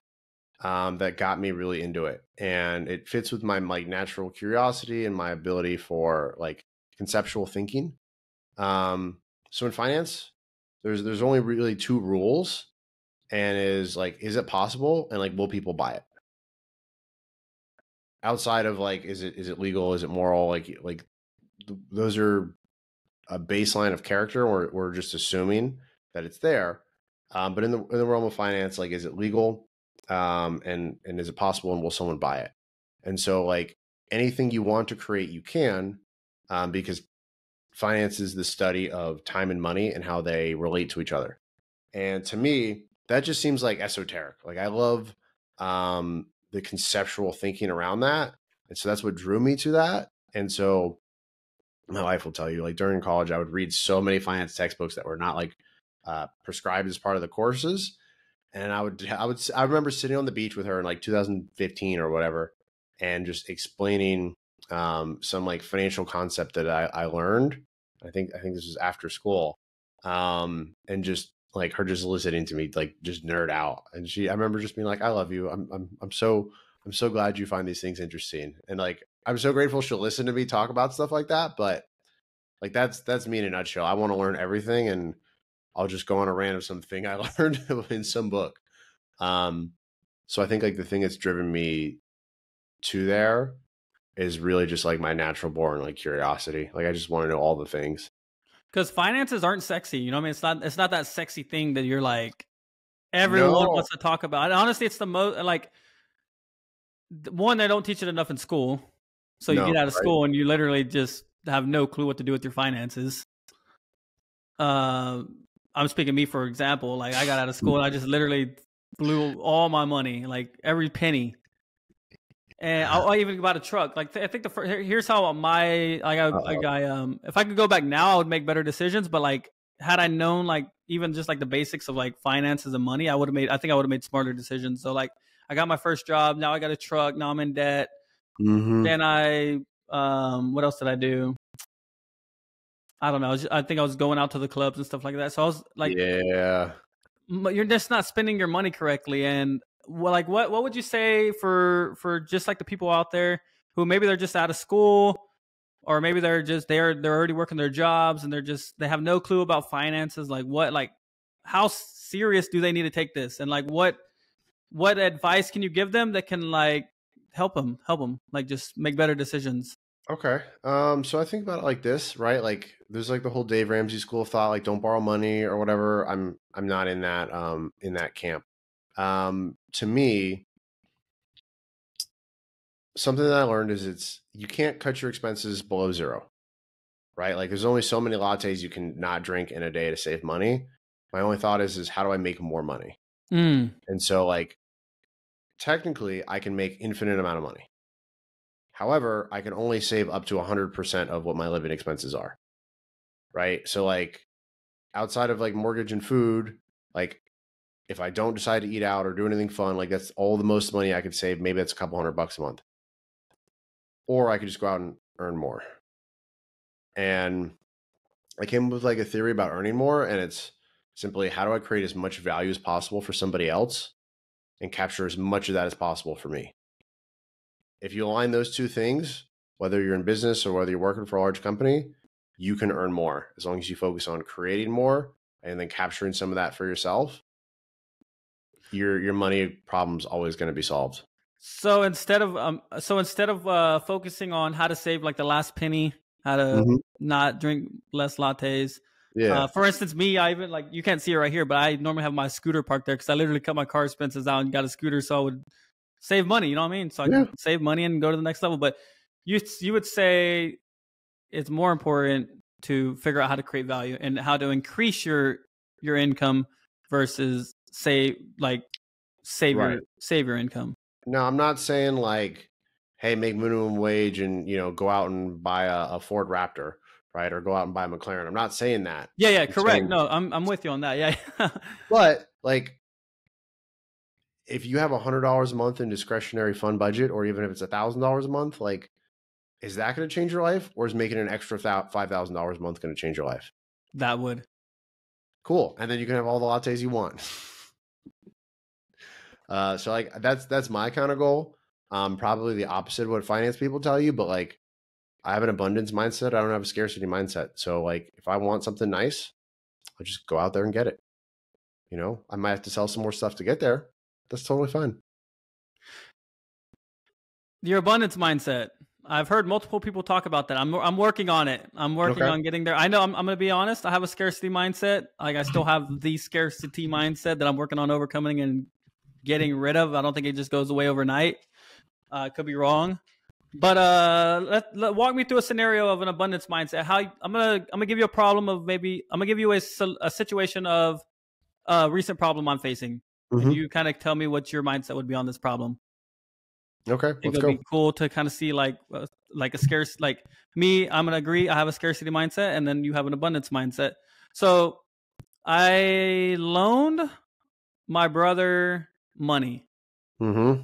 um, that got me really into it, and it fits with my like natural curiosity and my ability for like conceptual thinking. Um, so in finance, there's there's only really two rules, and is like, is it possible, and like, will people buy it? Outside of like, is it is it legal? Is it moral? Like like th- those are a baseline of character. We're we're just assuming that it's there. Um, but in the in the realm of finance, like, is it legal? Um, and and is it possible? And will someone buy it? And so, like anything you want to create, you can, um, because finance is the study of time and money and how they relate to each other. And to me, that just seems like esoteric. Like I love um, the conceptual thinking around that. And so that's what drew me to that. And so my wife will tell you, like during college, I would read so many finance textbooks that were not like uh, prescribed as part of the courses. And I would, I would, I remember sitting on the beach with her in like 2015 or whatever, and just explaining um, some like financial concept that I, I learned. I think, I think this was after school, um, and just like her just listening to me like just nerd out. And she, I remember just being like, "I love you. I'm, I'm, I'm so, I'm so glad you find these things interesting." And like, I'm so grateful she'll listen to me talk about stuff like that. But like, that's that's me in a nutshell. I want to learn everything, and I'll just go on a rant of something I learned in some book. Um, so I think like the thing that's driven me to there is really just like my natural born like curiosity. Like I just want to know all the things. Because finances aren't sexy, you know. What I mean, it's not it's not that sexy thing that you're like everyone no. wants to talk about. And honestly, it's the most like one they don't teach it enough in school. So you no, get out of right. school and you literally just have no clue what to do with your finances. Uh, I'm speaking me for example. Like I got out of school and I just literally blew all my money, like every penny. And I, I even bought a truck. Like I think the first, here's how my like I, like I um if I could go back now, I would make better decisions. But like had I known like even just like the basics of like finances and money, I would have made. I think I would have made smarter decisions. So like I got my first job. Now I got a truck. Now I'm in debt. Mm-hmm. Then I um what else did I do? I don't know. I, just, I, think I was going out to the clubs and stuff like that. So I was like, yeah, you're just not spending your money correctly. And well, like, what what would you say for for just like the people out there who maybe they're just out of school, or maybe they're just they're they're already working their jobs and they're just they have no clue about finances. Like, what like how serious do they need to take this? And like, what what advice can you give them that can like help them help them like just make better decisions? Okay. Um, so I think about it like this, right? Like there's like the whole Dave Ramsey school of thought, like don't borrow money or whatever. I'm I'm not in that um in that camp. Um to me, something that I learned is it's you can't cut your expenses below zero. Right? Like there's only so many lattes you can not drink in a day to save money. My only thought is is how do I make more money? Mm. And so like technically I can make infinite amount of money However, I can only save up to 100% of what my living expenses are. Right? So like outside of like mortgage and food, like if I don't decide to eat out or do anything fun, like that's all the most money I could save. Maybe that's a couple hundred bucks a month. Or I could just go out and earn more. And I came up with like a theory about earning more, and it's simply how do I create as much value as possible for somebody else and capture as much of that as possible for me? If you align those two things, whether you're in business or whether you're working for a large company, you can earn more as long as you focus on creating more and then capturing some of that for yourself. Your your money problem's always going to be solved. So instead of um, so instead of uh, focusing on how to save like the last penny, how to mm-hmm. not drink less lattes. Yeah. Uh, for instance, me, I even like you can't see it right here, but I normally have my scooter parked there because I literally cut my car expenses out and got a scooter, so I would save money. You know what I mean? So I yeah. can save money and go to the next level. But you you would say it's more important to figure out how to create value and how to increase your your income versus say like save right. your save your income. No, I'm not saying like, hey, make minimum wage and you know go out and buy a, a Ford Raptor, right? Or go out and buy a McLaren. I'm not saying that. Yeah, yeah, I'm correct. Saying, no, I'm I'm with you on that. Yeah. but like if you have a hundred dollars a month in discretionary fund budget, or even if it's a thousand dollars a month, like, is that going to change your life, or is making an extra five thousand dollars a month going to change your life? That would. Cool, and then you can have all the lattes you want. uh, so like that's that's my kind of goal. Um, probably the opposite of what finance people tell you, but like I have an abundance mindset. I don't have a scarcity mindset. So like if I want something nice, I'll just go out there and get it. You know, I might have to sell some more stuff to get there, that's totally fine. Your abundance mindset. I've heard multiple people talk about that. I'm I'm working on it. I'm working okay. on getting there. I know I'm I'm going to be honest. I have a scarcity mindset. Like I still have the scarcity mindset that I'm working on overcoming and getting rid of. I don't think it just goes away overnight. Uh, could be wrong, But uh, let, let walk me through a scenario of an abundance mindset. How I'm gonna I'm gonna give you a problem of maybe I'm gonna give you a, a situation of a recent problem I'm facing, mm-hmm. and you kind of tell me what your mindset would be on this problem. Okay, let's go. Be cool to kind of see like uh, like a scarce like me. I'm gonna agree. I have a scarcity mindset, and then you have an abundance mindset. So I loaned my brother money. Mm-hmm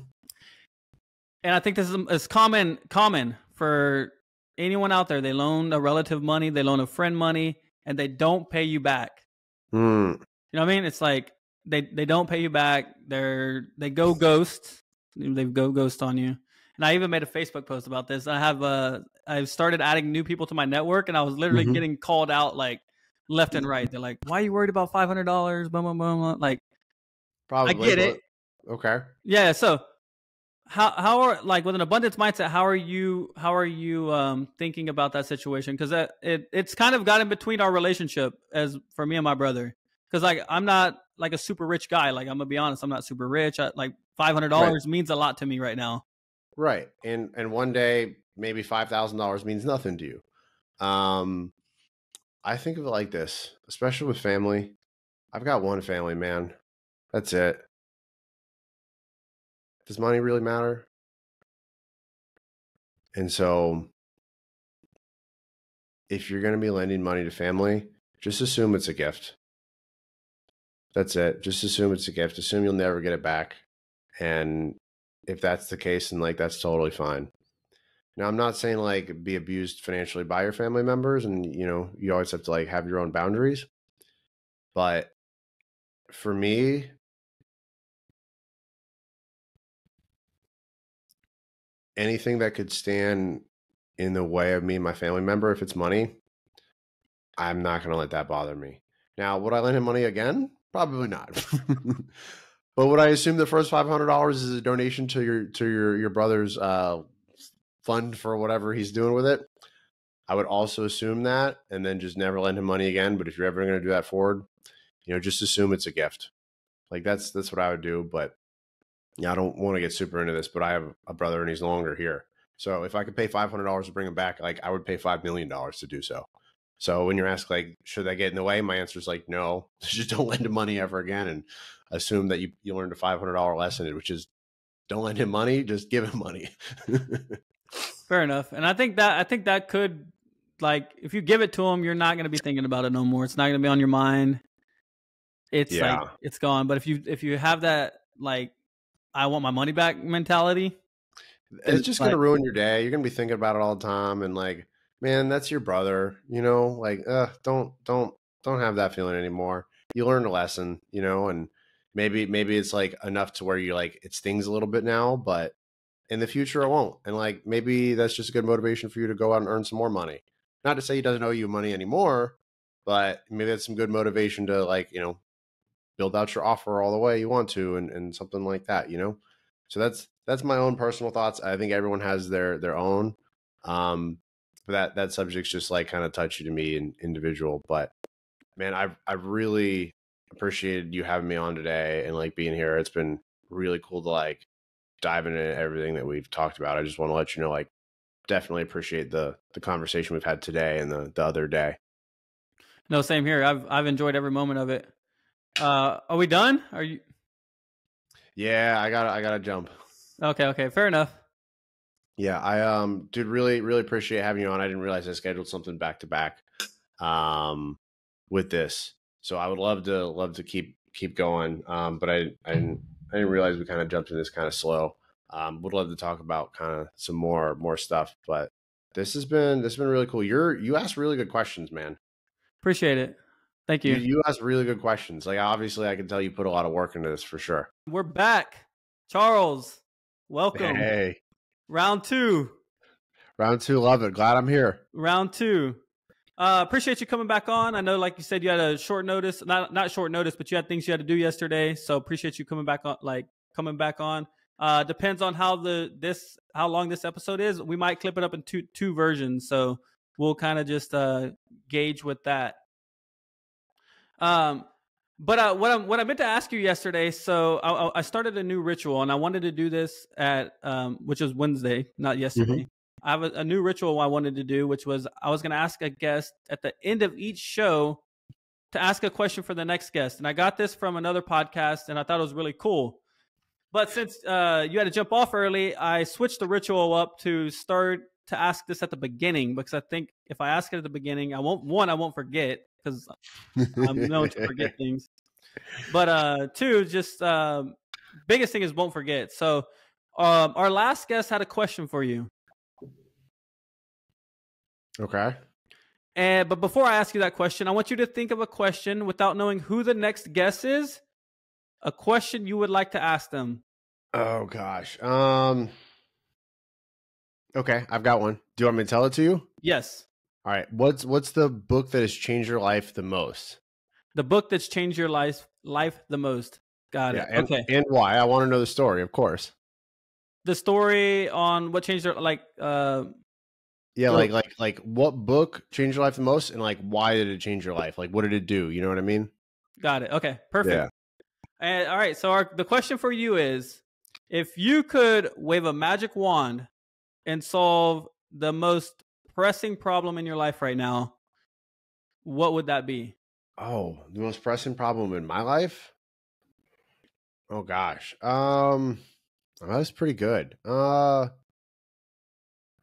and I think this is, is common common for anyone out there. They loan a relative money, they loan a friend money, and they don't pay you back. Mm. You know what I mean? It's like they they don't pay you back. They're they go ghost. They go ghost on you. And I even made a Facebook post about this. I have uh I've started adding new people to my network, and I was literally mm-hmm. getting called out like left and right. They're like, "Why are you worried about five hundred dollars?" Boom, boom, boom. Like, probably. I get it. Okay. Yeah. So how how are like with an abundance mindset how are you how are you um thinking about that situation because that it it's kind of got in between our relationship as for me and my brother because like i'm not like a super rich guy like i'm gonna be honest i'm not super rich I, like $500 right. means a lot to me right now right and and one day maybe $5000 means nothing to you um i think of it like this especially with family i've got one family man that's it does money really matter? And so if you're going to be lending money to family, just assume it's a gift. That's it. Just assume it's a gift. Assume you'll never get it back. And if that's the case, then like that's totally fine. Now, I'm not saying like be abused financially by your family members and you know, you always have to like have your own boundaries. But for me, anything that could stand in the way of me and my family member, if it's money, I'm not going to let that bother me. Now, would I lend him money again? Probably not. but would I assume the first five hundred dollars is a donation to your to your your brother's uh, fund for whatever he's doing with it? I would also assume that, and then just never lend him money again. But if you're ever going to do that forward, you know, just assume it's a gift. Like that's that's what I would do. But yeah, I don't want to get super into this, but I have a brother and he's longer here. So if I could pay five hundred dollars to bring him back, like I would pay five million dollars to do so. So when you're asked like, should I get in the way? My answer is like, no. Just don't lend him money ever again, and assume that you you learned a five hundred dollar lesson, which is don't lend him money, just give him money. Fair enough, and I think that I think that could like if you give it to him, you're not going to be thinking about it no more. It's not going to be on your mind. It's yeah. like it's gone. But if you if you have that like I want my money back mentality. It's just like, gonna ruin your day. You're gonna be thinking about it all the time, and like, man, that's your brother. You know, like, uh, don't don't don't have that feeling anymore. You learned a lesson, you know, and maybe maybe it's like enough to where you're like it stings a little bit now, but in the future it won't. And like maybe that's just a good motivation for you to go out and earn some more money. Not to say he doesn't owe you money anymore, but maybe that's some good motivation to like, you know, build out your offer all the way you want to and, and something like that you know so that's that's my own personal thoughts i think everyone has their their own um that that subject's just like kind of touchy to me and individual but man i've i've really appreciated you having me on today and like being here it's been really cool to like dive into everything that we've talked about i just want to let you know like definitely appreciate the the conversation we've had today and the the other day no same here i've i've enjoyed every moment of it uh, are we done? Are you? Yeah, I got I got to jump. Okay, okay, fair enough. Yeah, I um, dude, really, really appreciate having you on. I didn't realize I scheduled something back to back, um, with this. So I would love to love to keep keep going. Um, but I I didn't, I didn't realize we kind of jumped in this kind of slow. Um, would love to talk about kind of some more more stuff, but this has been this has been really cool. You're you asked really good questions, man. Appreciate it. Thank you. you. You asked really good questions. Like obviously, I can tell you put a lot of work into this for sure. We're back, Charles. Welcome. Hey, round two. Round two, love it. Glad I'm here. Round two. Uh, appreciate you coming back on. I know, like you said, you had a short notice, not not short notice, but you had things you had to do yesterday. So appreciate you coming back on, like coming back on. Uh, depends on how the this how long this episode is. We might clip it up in two two versions, so we'll kind of just uh, gauge with that. Um, but uh, what I what I meant to ask you yesterday, so I, I, started a new ritual, and I wanted to do this at um, which was Wednesday, not yesterday. Mm-hmm. I have a, a new ritual I wanted to do, which was I was going to ask a guest at the end of each show to ask a question for the next guest. And I got this from another podcast and I thought it was really cool. But since uh, you had to jump off early, I switched the ritual up to start to ask this at the beginning because I think if I ask it at the beginning, I won't, one, I won't forget because I'm known to forget things. But uh, two, just um, biggest thing is won't forget. So um, our last guest had a question for you. Okay. And but before I ask you that question, I want you to think of a question without knowing who the next guest is. A question you would like to ask them. Oh gosh. Um. Okay, I've got one. Do you want me to tell it to you? Yes. All right. What's what's the book that has changed your life the most? The book that's changed your life life the most. Got Yeah, it. and, okay. and why? I want to know the story, of course. The story on what changed your like uh Yeah, like like like what book changed your life the most, and like why did it change your life? Like what did it do? You know what I mean? got it. Okay. Perfect. Yeah. And all right, so our the question for you is if you could wave a magic wand and solve the most pressing problem in your life right now, what would that be? Oh, the most pressing problem in my life? Oh gosh. Um that was pretty good. Uh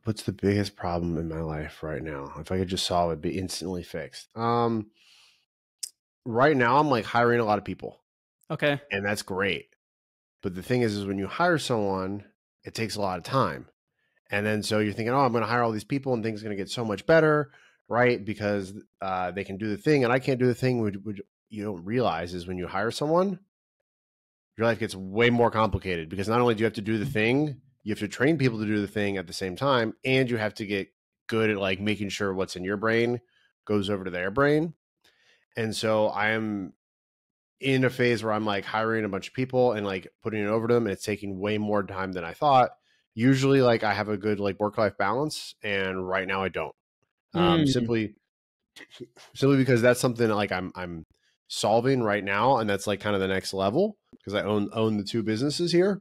what's the biggest problem in my life right now? If I could just solve it, be instantly fixed. Um right now I'm like hiring a lot of people, Okay. and that's great. But the thing is is when you hire someone, it takes a lot of time. And then so you're thinking, "Oh, I'm going to hire all these people and things are going to get so much better." right? Because uh, they can do the thing and I can't do the thing. Which, which you don't realize is when you hire someone, your life gets way more complicated because not only do you have to do the thing, you have to train people to do the thing at the same time, and you have to get good at like making sure what's in your brain goes over to their brain. And so I am in a phase where I'm like hiring a bunch of people and like putting it over to them, and it's taking way more time than I thought. Usually, like I have a good like work life balance, and right now I don't um, Mm. simply simply because that's something like I'm I'm solving right now, and that's like kind of the next level because I own own the two businesses here,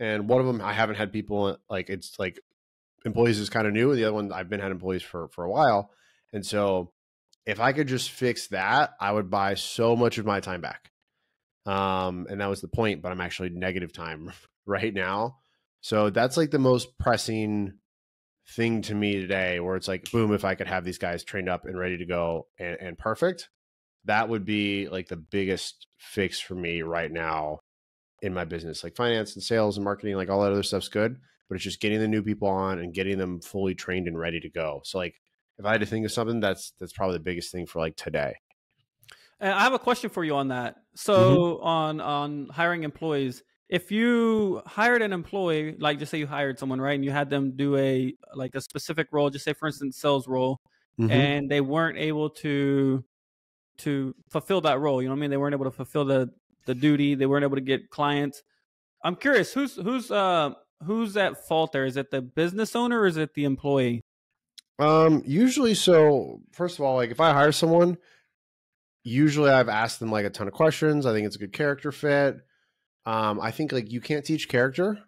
and one of them I haven't had people like it's like employees is kind of new, and the other one I've been had employees for for a while, and so if I could just fix that, I would buy so much of my time back. Um, and that was the point, but I'm actually negative time right now. So that's like the most pressing thing to me today where it's like boom if i could have these guys trained up and ready to go and, and perfect that would be like the biggest fix for me right now in my business like finance and sales and marketing like all that other stuff's good but it's just getting the new people on and getting them fully trained and ready to go so like if i had to think of something that's that's probably the biggest thing for like today And I have a question for you on that. So Mm-hmm. on on hiring employees, if you hired an employee, like just say you hired someone, right, and you had them do a like a specific role, just say for instance sales role, Mm-hmm. and they weren't able to to fulfill that role, you know what I mean? They weren't able to fulfill the the duty, they weren't able to get clients. I'm curious, who's who's uh who's at fault there? Is it the business owner or is it the employee? Um, usually, so first of all, like if I hire someone, usually I've asked them like a ton of questions. I think it's a good character fit. Um, I think like you can't teach character,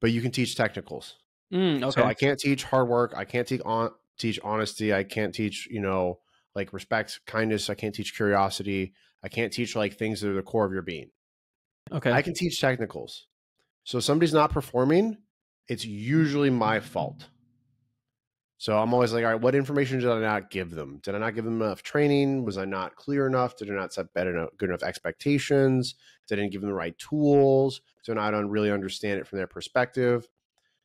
but you can teach technicals. Mm, okay. So I can't teach hard work. I can't teach on teach honesty. I can't teach you know like respect, kindness. I can't teach curiosity. I can't teach like things that are the core of your being. okay. I can teach technicals. So somebody's not performing, it's usually my fault. So I'm always like, all right, what information did I not give them? Did I not give them enough training? Was I not clear enough? Did I not set better enough, good enough expectations? Did I didn't give them the right tools? So now I don't really understand it from their perspective.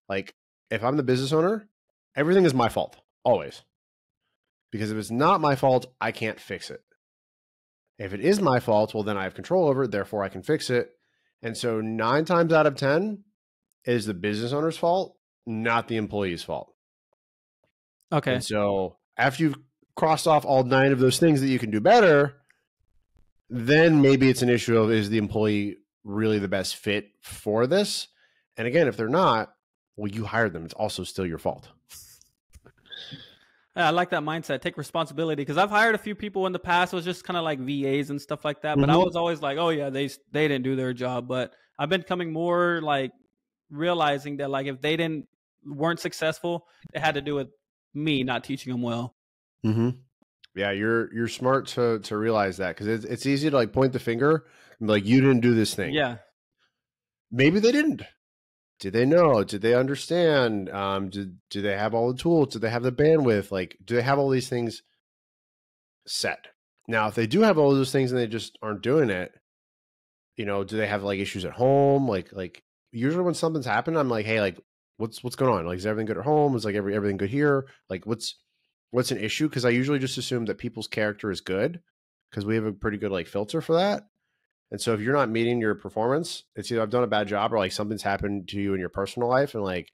Like if I'm the business owner, everything is my fault always. Because if it's not my fault, I can't fix it. If it is my fault, well, then I have control over it. Therefore, I can fix it. And so nine times out of 10 is the business owner's fault, not the employee's fault. Okay. And so after you've crossed off all nine of those things that you can do better, then maybe it's an issue of is the employee really the best fit for this? And again, if they're not, well, you hired them. It's also still your fault. Yeah, I like that mindset. Take responsibility because I've hired a few people in the past. It was just kind of like VAs and stuff like that. But I Mhm. was always like, oh yeah, they they didn't do their job. But I've been coming more like realizing that like if they didn't weren't successful, it had to do with me not teaching them well. Mm-hmm. Yeah, you're you're smart to to realize that because it's it's easy to like point the finger and be like you didn't do this thing. Yeah, maybe they didn't. Did they know? Did they understand? Um, did do they have all the tools? Do they have the bandwidth? Like, do they have all these things set? Now, if they do have all those things and they just aren't doing it, you know, do they have like issues at home? Like, like usually when something's happened, I'm like, hey, like, what's what's going on? Like, is everything good at home? Is like every everything good here? Like, what's what's an issue? Because I usually just assume that people's character is good because we have a pretty good like filter for that. And so if you're not meeting your performance, it's either I've done a bad job or like something's happened to you in your personal life and like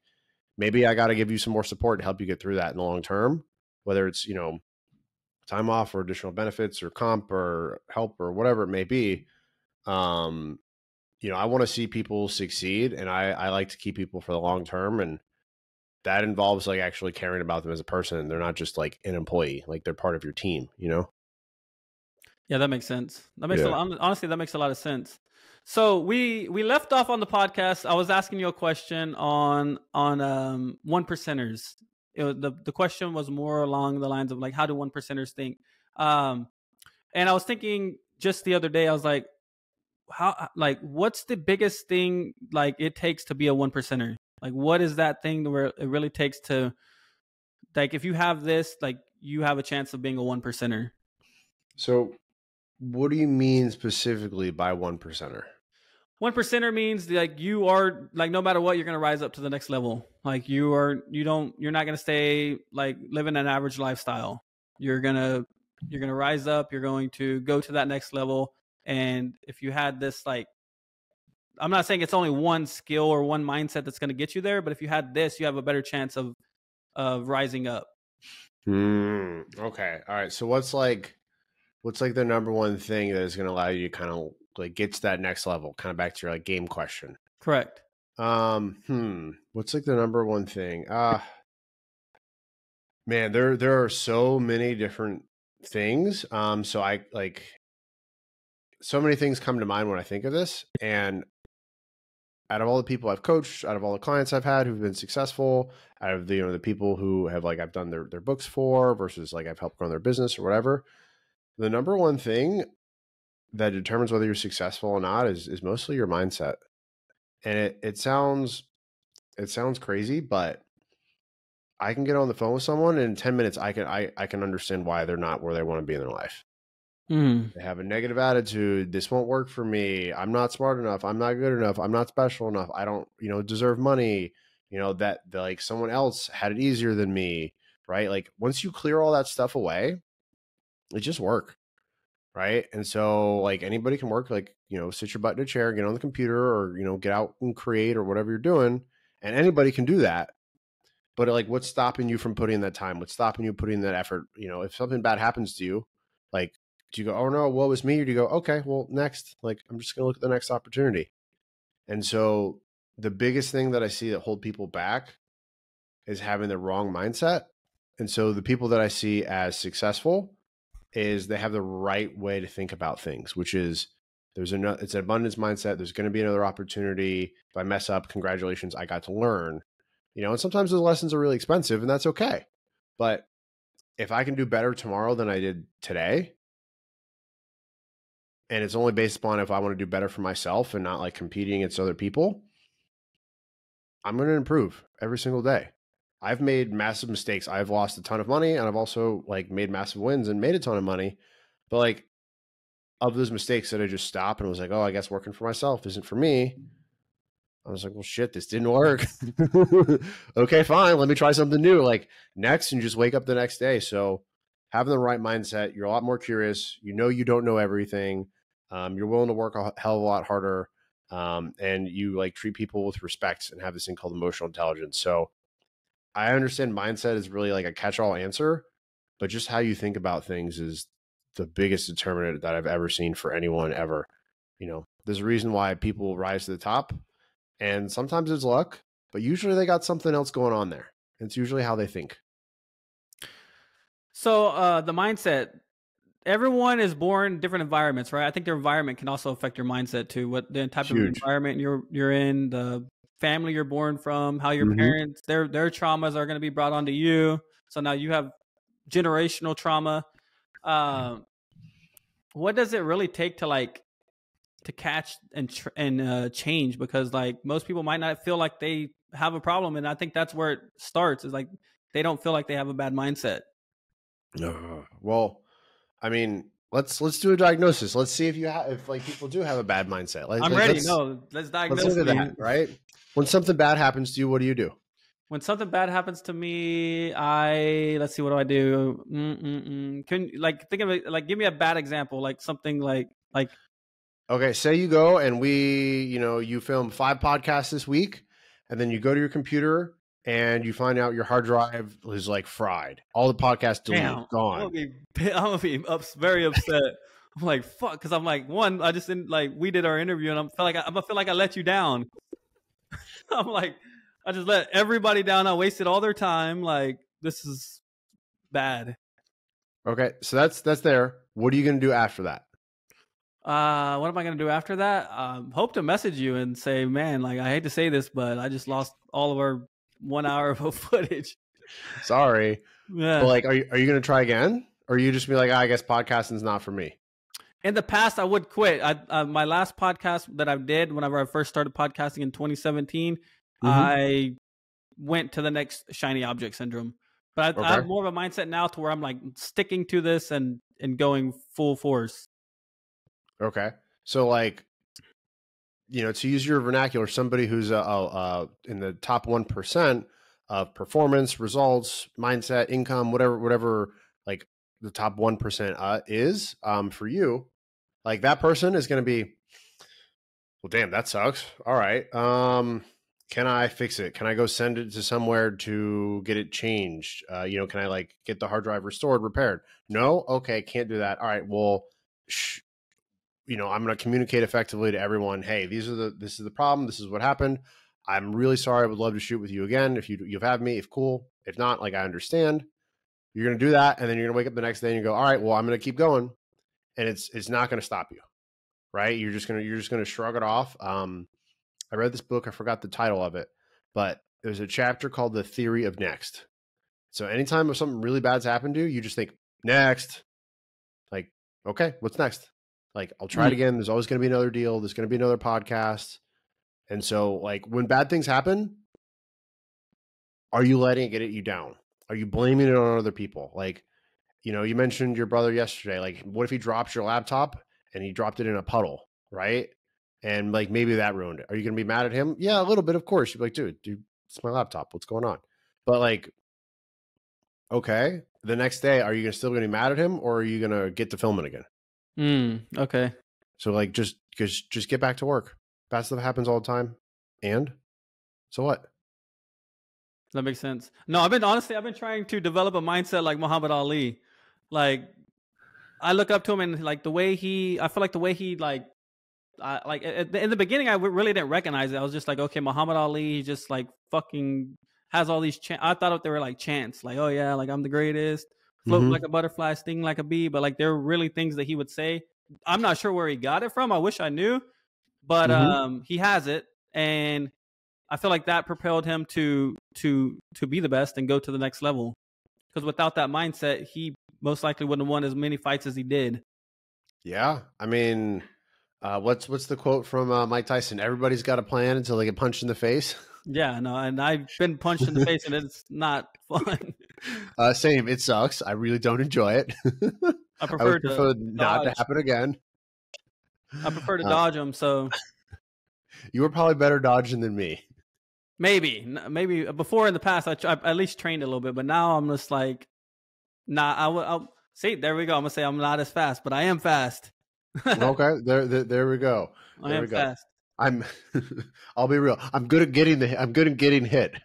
maybe I got to give you some more support to help you get through that in the long term, whether it's, you know, time off or additional benefits or comp or help or whatever it may be. Um, you know, I want to see people succeed and I, I like to keep people for the long term and that involves like actually caring about them as a person. They're not just like an employee, like they're part of your team, you know? Yeah, that makes sense. That makes yeah. a lot, honestly that makes a lot of sense. So we we left off on the podcast. I was asking you a question on on um one percenters. It was, the the question was more along the lines of like how do one percenters think? Um, and I was thinking just the other day, I was like, how uh, like what's the biggest thing like it takes to be a one percenter? Like what is that thing where it really takes to like if you have this, like you have a chance of being a one percenter. So what do you mean specifically by one percenter? One percenter means like you are like no matter what you're gonna rise up to the next level. Like you are you don't you're not gonna stay like living an average lifestyle. You're gonna you're gonna rise up. You're going to go to that next level. And if you had this like I'm not saying it's only one skill or one mindset that's going to get you there, but if you had this, you have a better chance of of rising up. Mm, okay. All right. So what's like what's like the number one thing that is going to allow you to kind of like get to that next level kind of back to your like game question correct um hmm what's like the number one thing uh man there there are so many different things um so i like so many things come to mind when i think of this and out of all the people i've coached out of all the clients i've had who've been successful out of the you know the people who have like i've done their their books for versus like i've helped grow their business or whatever the number one thing that determines whether you're successful or not is is mostly your mindset. And it it sounds it sounds crazy, but I can get on the phone with someone and in 10 minutes I can I, I can understand why they're not where they want to be in their life. Mm. They have a negative attitude. This won't work for me. I'm not smart enough. I'm not good enough. I'm not special enough. I don't, you know, deserve money. You know, that like someone else had it easier than me. Right. Like once you clear all that stuff away, it just work right and so like anybody can work like you know sit your butt in a chair get on the computer or you know get out and create or whatever you're doing and anybody can do that but like what's stopping you from putting that time what's stopping you putting that effort you know if something bad happens to you like do you go oh no what was me or do you go okay well next like i'm just gonna look at the next opportunity and so the biggest thing that i see that hold people back is having the wrong mindset and so the people that i see as successful is they have the right way to think about things, which is there's a it's an abundance mindset. There's going to be another opportunity. If I mess up, congratulations, I got to learn. You know, and sometimes those lessons are really expensive, and that's okay. But if I can do better tomorrow than I did today, and it's only based upon if I want to do better for myself and not like competing against other people, I'm going to improve every single day. I've made massive mistakes. I've lost a ton of money and I've also like made massive wins and made a ton of money. But like of those mistakes that I just stopped and was like, oh, I guess working for myself isn't for me. I was like, well, shit, this didn't work. okay, fine. Let me try something new. Like next, and just wake up the next day. So having the right mindset, you're a lot more curious. You know, you don't know everything. Um, you're willing to work a hell of a lot harder. Um, and you like treat people with respect and have this thing called emotional intelligence. So I understand mindset is really like a catch-all answer, but just how you think about things is the biggest determinant that I've ever seen for anyone ever. You know, there's a reason why people rise to the top, and sometimes it's luck, but usually they got something else going on there. It's usually how they think. So uh, the mindset, everyone is born in different environments, right? I think their environment can also affect your mindset too. What the type Huge. of environment you're you're in, the family you're born from, how your Mhm. parents their their traumas are going to be brought onto you. So now you have generational trauma. Um, what does it really take to like to catch and tr- and uh, change? Because like most people might not feel like they have a problem, and I think that's where it starts. Is like they don't feel like they have a bad mindset. Ugh. well, I mean, let's let's do a diagnosis. Let's see if you have if like people do have a bad mindset. Let, I'm let- ready. let's- No, let's diagnose Let's look at me. that, right? When something bad happens to you, what do you do? when something bad happens to me, I let's see, what do I do? Mm-mm-mm. Can like think of it? Like, give me a bad example, like something like like Okay, say you go and we, you know, you film five podcasts this week, and then you go to your computer and you find out your hard drive is like fried. All the podcasts deleted, damn, I'm gone. gonna be, I'm gonna be ups, very upset. I'm like fuck, because I'm like one, I just didn't like we did our interview and I'm feel like I, I'm gonna feel like I let you down. I'm like I just let everybody down. I wasted all their time. Like this is bad. Okay, so that's that's there. What are you going to do after that? Uh, what am I gonna do after that? Um, hope to message you and say, man, like I hate to say this, but I just lost all of our one hour of footage. Sorry, Yeah. but like, are you are you going to try again, or you just be like, "Ah, I guess podcasting's not for me? in the past, I would quit. I uh, my last podcast that I did whenever I first started podcasting in 2017, Mhm. I went to the next shiny object syndrome. But I, I have more of a mindset now to where I'm like sticking to this and and going full force. Okay, so like, you know, to use your vernacular, somebody who's uh, in the top one percent of performance, results, mindset, income, whatever, whatever, like the top one percent uh, is um, for you, like that person is going to be, well, damn, that sucks. All right, um, can I fix it? Can I go send it to somewhere to get it changed? Uh, you know, can I like get the hard drive restored, repaired? No, okay, can't do that. All right, well, sh- you know, I'm going to communicate effectively to everyone. Hey, these are the this is the problem. This is what happened. I'm really sorry. I would love to shoot with you again if you you've had me. If cool. If not, like I understand. You're going to do that, and then you're going to wake up the next day and you go, all right, well, I'm going to keep going, and it's it's not going to stop you, right? You're just gonna you're just going to shrug it off. Um, I read this book. I forgot the title of it, but there's a chapter called the theory of next. So anytime if something really bad's happened to you, you just think next. Like, okay, what's next? Like, I'll try it Mm. again. There's always going to be another deal. There's going to be another podcast. And so, like, when bad things happen, are you letting it get you down? Are you blaming it on other people? Like, you know, you mentioned your brother yesterday. Like, what if he drops your laptop and he dropped it in a puddle, right? And like maybe that ruined it. Are you going to be mad at him? Yeah, a little bit, of course. You'd be like, dude, dude, it's my laptop. What's going on? But like, okay, the next day, are you still going to be mad at him, or are you going to get to filming again? Mm, okay. So like, just just just get back to work. Bad stuff happens all the time. And so what? That makes sense. No, I've been honestly, I've been trying to develop a mindset like Muhammad Ali. Like, I look up to him and like the way he, I feel like the way he like, I, like in the beginning, I really didn't recognize it. I was just like, okay, Muhammad Ali, he just like fucking has all these. Ch- I thought they were like chants, like, oh yeah, like I'm the greatest, float Mhm. like a butterfly, sting like a bee. But like, there were really things that he would say. I'm not sure where he got it from. I wish I knew, but Mhm. um, he has it, and I feel like that propelled him to to to be the best and go to the next level. Because without that mindset, he most likely wouldn't have won as many fights as he did. Yeah, I mean, uh, what's what's the quote from uh, Mike Tyson? Everybody's got a plan until they get punched in the face. Yeah, no, and I've been punched in the face, and it's not fun. Uh, same. It sucks. I really don't enjoy it. I I prefer would to prefer not to happen again. I prefer to Uh, dodge them. So You were probably better dodging than me. maybe, maybe before in the past, I, I at least trained a little bit, but now I'm just like, nah. I will. See, there we go. I'm gonna say I'm not as fast, but I am fast. okay, there, there, there we go. I there am we go. fast. I'm. I'll be real. I'm good at getting the. I'm good at getting hit.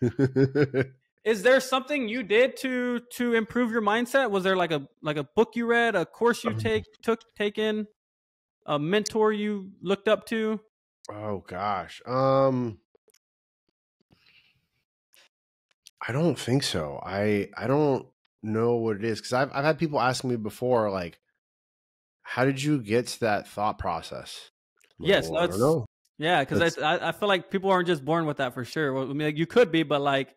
Is there something you did to to improve your mindset? Was there like a like a book you read, a course you Um, take took taken, a mentor you looked up to? oh gosh. Um. I don't think so. I I don't know what it is because I've I've had people ask me before like, how did you get to that thought process? Like, Yes, "Well, I don't know. Yeah, because I I feel like people aren't just born with that for sure. Well, I mean, like, you could be, but like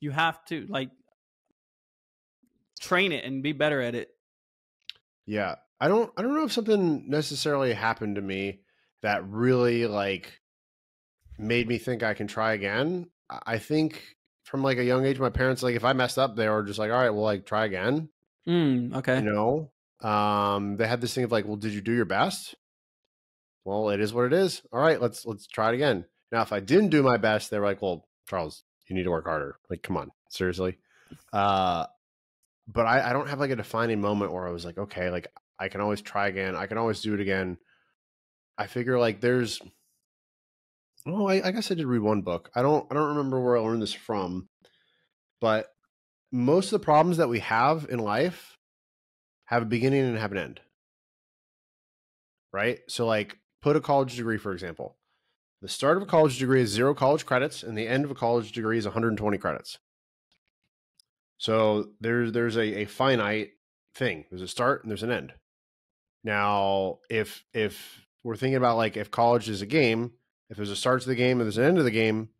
you have to like train it and be better at it. Yeah. I don't I don't know if something necessarily happened to me that really like made me think I can try again. I- think from like a young age, my parents like if I messed up, they were just like, all right, well, like try again. Mm, okay. You know? Um, they had this thing of like, well, did you do your best? Well, it is what it is. All right, let's let's try it again. Now, if I didn't do my best, they were like, well, Charles, you need to work harder. Like, come on, seriously. Uh but I, I don't have like a defining moment where I was like, okay, like I can always try again. I can always do it again. I figure like there's oh, I, I guess I did read one book. I don't I don't remember where I learned this from, but most of the problems that we have in life have a beginning and have an end. Right? So like put a college degree, for example. The start of a college degree is zero college credits, and the end of a college degree is 120 credits. So there's there's a, a finite thing. There's a start and there's an end. Now, if if we're thinking about like if college is a game, if there's a start to the game and there's an end of the game,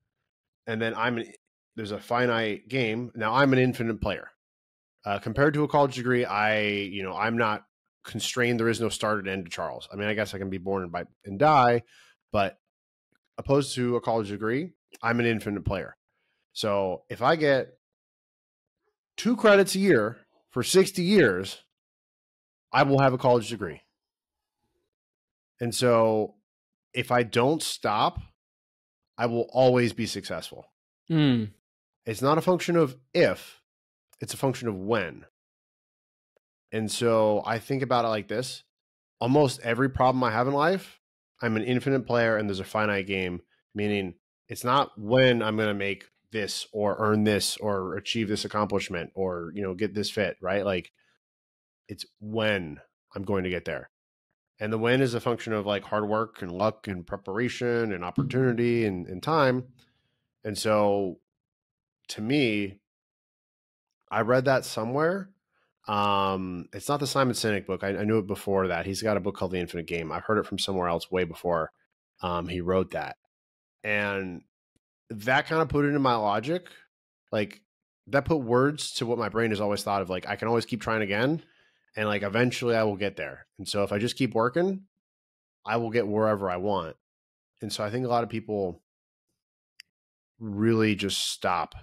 and then I'm an, there's a finite game. Now I'm an infinite player. Uh, compared to a college degree, I you know I'm not constrained. There is no start and end to Charles. I mean, I guess I can be born and by and die, but opposed to a college degree, I'm an infinite player. So if I get two credits a year for 60 years, I will have a college degree. And so if I don't stop, I will always be successful. Mm, It's not a function of if, it's a function of when. And so I think about it like this almost every problem I have in life, I'm an infinite player and there's a finite game, meaning it's not when I'm going to make this or earn this or achieve this accomplishment or, you know, get this fit, right? Like it's when I'm going to get there. And the when is a function of like hard work and luck and preparation and opportunity and, and time. And so to me, I read that somewhere. Um, it's not the Simon Sinek book. I, I knew it before that. He's got a book called The Infinite Game. I've heard it from somewhere else way before um, he wrote that. And that kind of put it into my logic. Like that put words to what my brain has always thought of like I can always keep trying again and like eventually I will get there. And so if I just keep working, I will get wherever I want. And so I think a lot of people really just stop.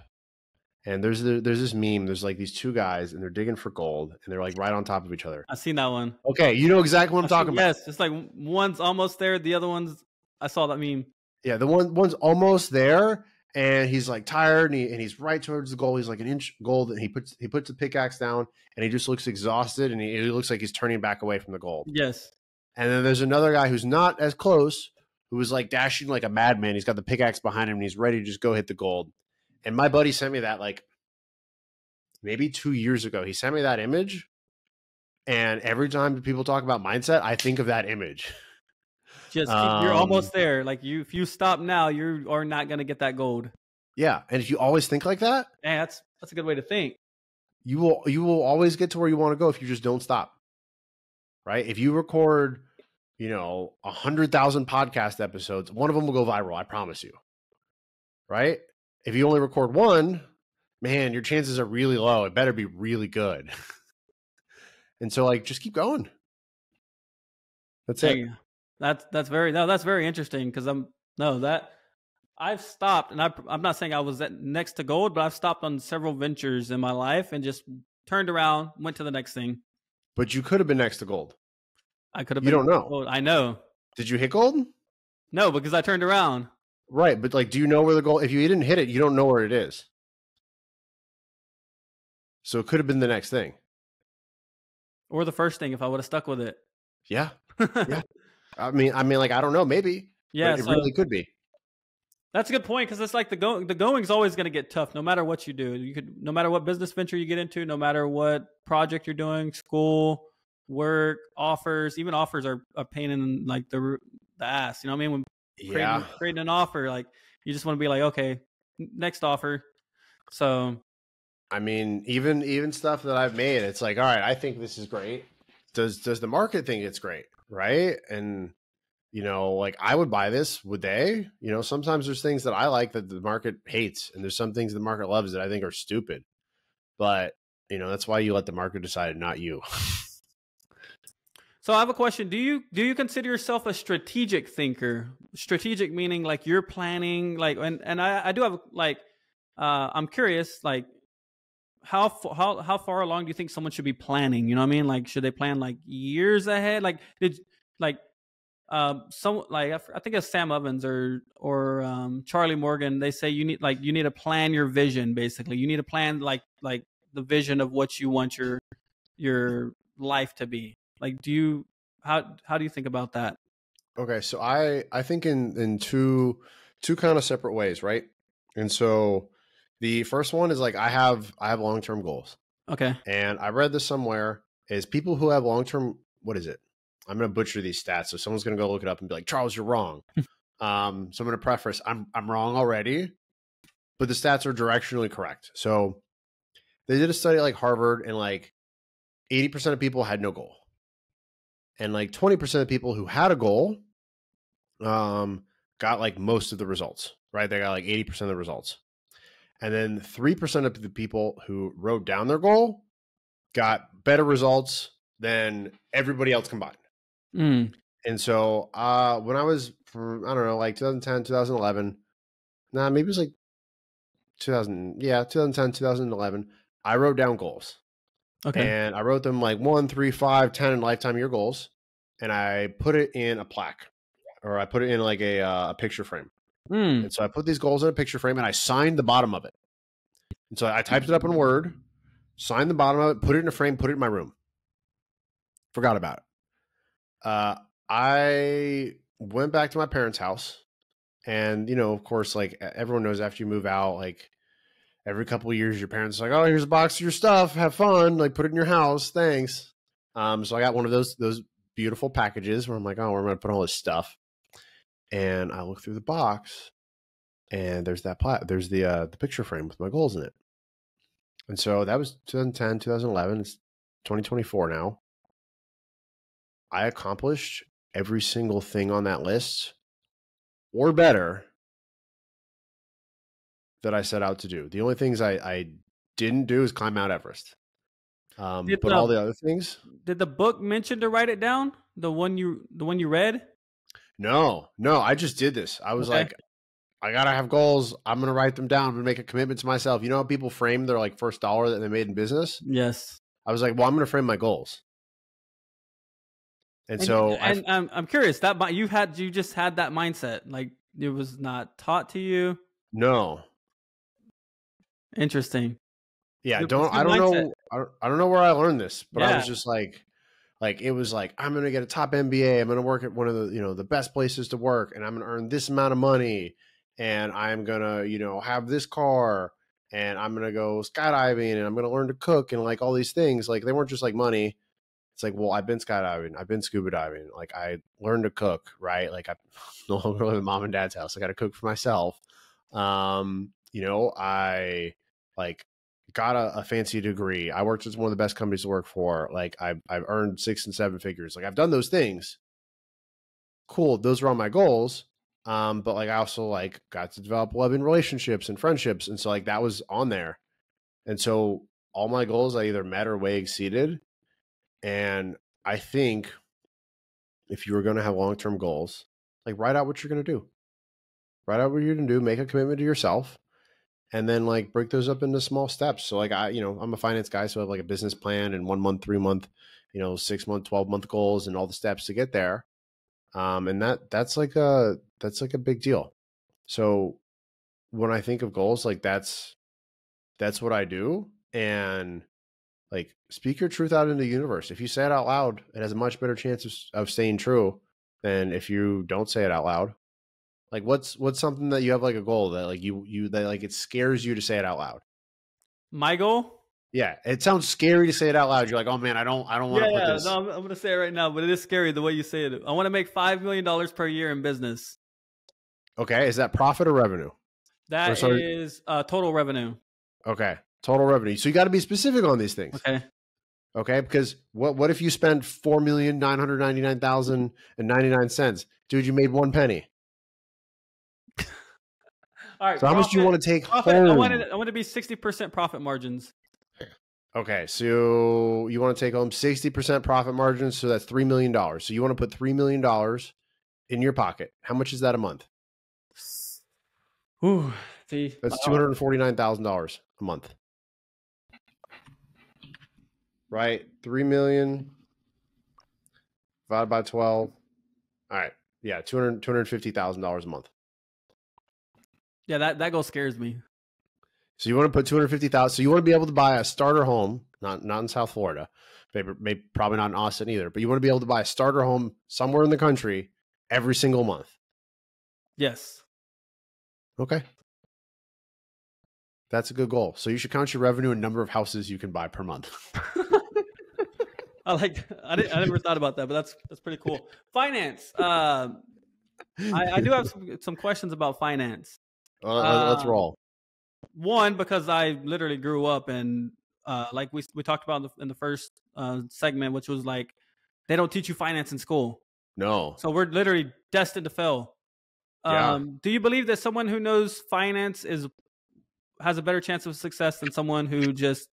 And there's the, there's this meme. There's like these two guys, and they're digging for gold, and they're like right on top of each other. I've seen that one. Okay, you know exactly what I'm I've seen- talking about. Yes, it's like one's almost there, the other one's. I saw that meme. Yeah, the one one's almost there, and he's like tired, and, he, and he's right towards the goal. He's like an inch gold, and he puts he puts the pickaxe down, and he just looks exhausted, and he, he looks like he's turning back away from the gold. Yes. And then there's another guy who's not as close, who is like dashing like a madman. He's got the pickaxe behind him, and he's ready to just go hit the gold. And my buddy sent me that like maybe two years ago. He sent me that image, and every time people talk about mindset, I think of that image. Just keep, you're almost Um, there. Like you, if you stop now, you are not gonna get that gold. Yeah, and if you always think like that, And that's that's a good way to think. you will you will always get to where you want to go if you just don't stop. Right? If you record, you know, a hundred thousand podcast episodes, one of them will go viral. I promise you. Right? If you only record one, man, your chances are really low. It better be really good. and so, like, just keep going. That's it. That's that's very no, that's very interesting because I'm no that I've stopped and I, I'm not saying I was at next to gold, but I've stopped on several ventures in my life and just turned around, went to the next thing. But you could have been next to gold. I could have. You don't know. gold. I know. Did you hit gold? No, because I turned around. Right, but like, do you know where the goal? If you didn't hit it, you don't know where it is. So it could have been the next thing. Or the first thing if I would have stuck with it. Yeah, Yeah. I mean, I mean, like, I don't know, maybe. yeah. it really could be. that's a good point because it's like the go the going's always going to get tough no matter what you do. You could no matter what business venture you get into, no matter what project you're doing, school, work, offers, even offers are a pain in like the the ass. You know what I mean? When creating, Yeah, creating an offer, like you just want to be like, okay, next offer. So I mean, even even stuff that I've made, it's like, all right, I think this is great. Does does the market think it's great, right? And you know, like I would buy this. Would they? You know, sometimes there's things that I like that the market hates, and there's some things the market loves that I think are stupid. But you know, that's why you let the market decide, not you. So I have a question. Do you do you consider yourself a strategic thinker? Strategic meaning like you're planning, like and and I, I do have like uh I'm curious, like how how how far along do you think someone should be planning? You know what I mean? Like should they plan like years ahead? Like did like um some like I think it's Sam Ovens or or um Charlie Morgan. They say you need like you need to plan your vision. Basically, you need to plan like like the vision of what you want your your life to be like, do you how how do you think about that? Okay, so I I think in in two two kind of separate ways, right? And so the first one is like I have I have long term goals. Okay. And I read this somewhere is people who have long term what is it? I'm gonna butcher these stats, so someone's gonna go look it up and be like, Charles, you're wrong. um, so I'm gonna preface, I'm I'm wrong already, but the stats are directionally correct. So they did a study like Harvard, and like 80% of people had no goal and like 20% of people who had a goal um got like most of the results right? They got like 80% of the results. And then 3% of the people who wrote down their goal got better results than everybody else combined. Mm. and so uh when i was from i don't know like 2010 2011 nah maybe it was like 2000 yeah 2010 2011 i wrote down goals Okay. And I wrote them like one, three, five, ten, and lifetime year goals, and I put it in a plaque, or I put it in like a, uh, a picture frame. Mm. And so I put these goals in a picture frame, and I signed the bottom of it. And so I typed it up in Word, signed the bottom of it, put it in a frame, put it in my room. Forgot about it. Uh, I went back to my parents' house, and you know, of course, like everyone knows, after you move out, like every couple years your parents like oh here's a box of your stuff. Have fun. Like put it in your house. Thanks. Um so i got one of those those beautiful packages where i'm like oh where am i gonna put all this stuff? And i look through the box and there's that plat there's the uh the picture frame with my goals in it. And so that was 2010 2011 it's 2024 now. I accomplished every single thing on that list or better that I set out to do. The only things I, I didn't do is climb Mount Everest. Um, did but the, all the other things. Did the book mention to write it down? The one you the one you read? No, no. I just did this. I was okay. like, I gotta have goals. I'm gonna write them down and make a commitment to myself. You know how people frame their like first dollar that they made in business? Yes. I was like, well, I'm gonna frame my goals. And, and so, and I'm I'm curious that you had you just had that mindset, like it was not taught to you. No, Interesting. Yeah, don't I don't know I don't, I don't know where I learned this, but yeah. I was just like like it was like I'm going to get a top MBA, I'm going to work at one of the, you know, the best places to work and I'm going to earn this amount of money and I'm going to, you know, have this car and I'm going to go skydiving and I'm going to learn to cook and like all these things. Like they weren't just like money. It's like, well, I've been skydiving, I've been scuba diving. Like I learned to cook, right? Like I no longer live in mom and dad's house. I got to cook for myself. Um, you know, I like got a, a, fancy degree. I worked at one of the best companies to work for. Like I've I've earned six and seven figures. Like I've done those things. Cool. Those are all my goals. Um, but like I also like got to develop loving relationships and friendships. And so like that was on there. And so all my goals I either met or way exceeded. And I think if you were going to have long term goals, like write out what you're going to do. Write out what you're going to do, make a commitment to yourself and then like break those up into small steps. So like I, you know, I'm a finance guy, so I have like a business plan and one month, three month, you know, six month, twelve month goals and all the steps to get there. Um, and that that's like a that's like a big deal. So when I think of goals, like that's that's what I do. And like speak your truth out into the universe. If you say it out loud, it has a much better chance of, of staying true than if you don't say it out loud. Like what's what's something that you have like a goal that like you you that like it scares you to say it out loud? My goal? Yeah, it sounds scary to say it out loud. You're like, oh man, I don't I don't want to yeah, put this. No, I'm, I'm gonna say it right now, but it is scary the way you say it. I want to make five million dollars per year in business. Okay, is that profit or revenue? That or, is uh, total revenue. Okay, total revenue. So you got to be specific on these things. Okay. Okay, because what what if you spend four million nine hundred ninety nine thousand and ninety nine cents, dude? You made one penny. All right. So how much do you want to take Profit, I home? want it. I want to be sixty percent profit margins. Okay, so you want to take home sixty percent profit margins, so that's three million dollars. So you want to put three million dollars in your pocket. How much is that a month? Ooh, see, That's uh, two hundred and forty nine thousand dollars a month. Right, three million divided by twelve. All right, yeah, two hundred two hundred fifty thousand dollars a month. Yeah, that that goal scares me. So you want to put two hundred fifty thousand. So you want to be able to buy a starter home, not not in South Florida, maybe, maybe probably not in Austin either. But you want to be able to buy a starter home somewhere in the country every single month. Yes. Okay, that's a good goal. So you should count your revenue and number of houses you can buy per month. I like. I didn't. I never thought about that, but that's that's pretty cool. Finance. Uh, I, I do have some, some questions about finance. Uh, let's Uh, roll. One, because I literally grew up and uh, like we we talked about in the, in the first uh, segment, which was like they don't teach you finance in school, No, so we're literally destined to fail. Yeah. Um, do you believe that someone who knows finance is has a better chance of success than someone who just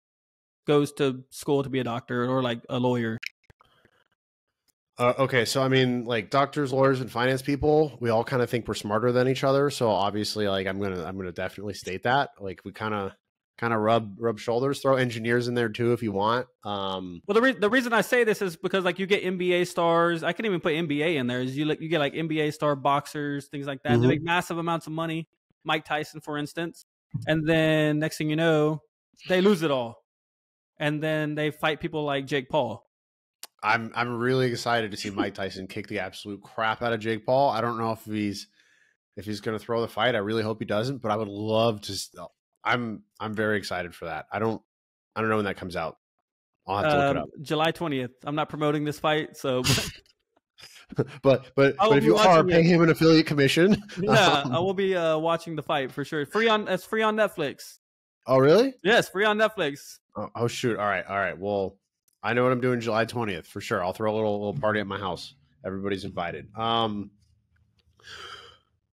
goes to school to be a doctor or like a lawyer? Uh, okay, so I mean, like doctors, lawyers, and finance people, we all kind of think we're smarter than each other. So obviously, like I'm gonna, I'm gonna definitely state that. Like we kind of, kind of rub, rub shoulders. Throw engineers in there too if you want. Um, Well, the re- the reason I say this is because like you get NBA stars. I can even put NBA in there. Is you like you get like NBA star boxers, things like that. Mhm. They make massive amounts of money. Mike Tyson, for instance, and then next thing you know, they lose it all, and then they fight people like Jake Paul. I'm, I'm really excited to see Mike Tyson kick the absolute crap out of Jake Paul. I don't know if he's, if he's gonna throw the fight. I really hope he doesn't. But I would love to. s- I'm, I'm very excited for that. I don't, I don't know when that comes out. I'll have to look it Um, up. July twentieth. I'm not promoting this fight, so But, but, but if you are, pay him an affiliate commission. yeah, Um, I will be uh, watching the fight for sure. Free on it's free on Netflix. Oh, really? Yes, free on Netflix. Oh, oh shoot! All right, all right. Well, I know what I'm doing July 20th for sure. I'll throw a little little party at my house. Everybody's invited. Um,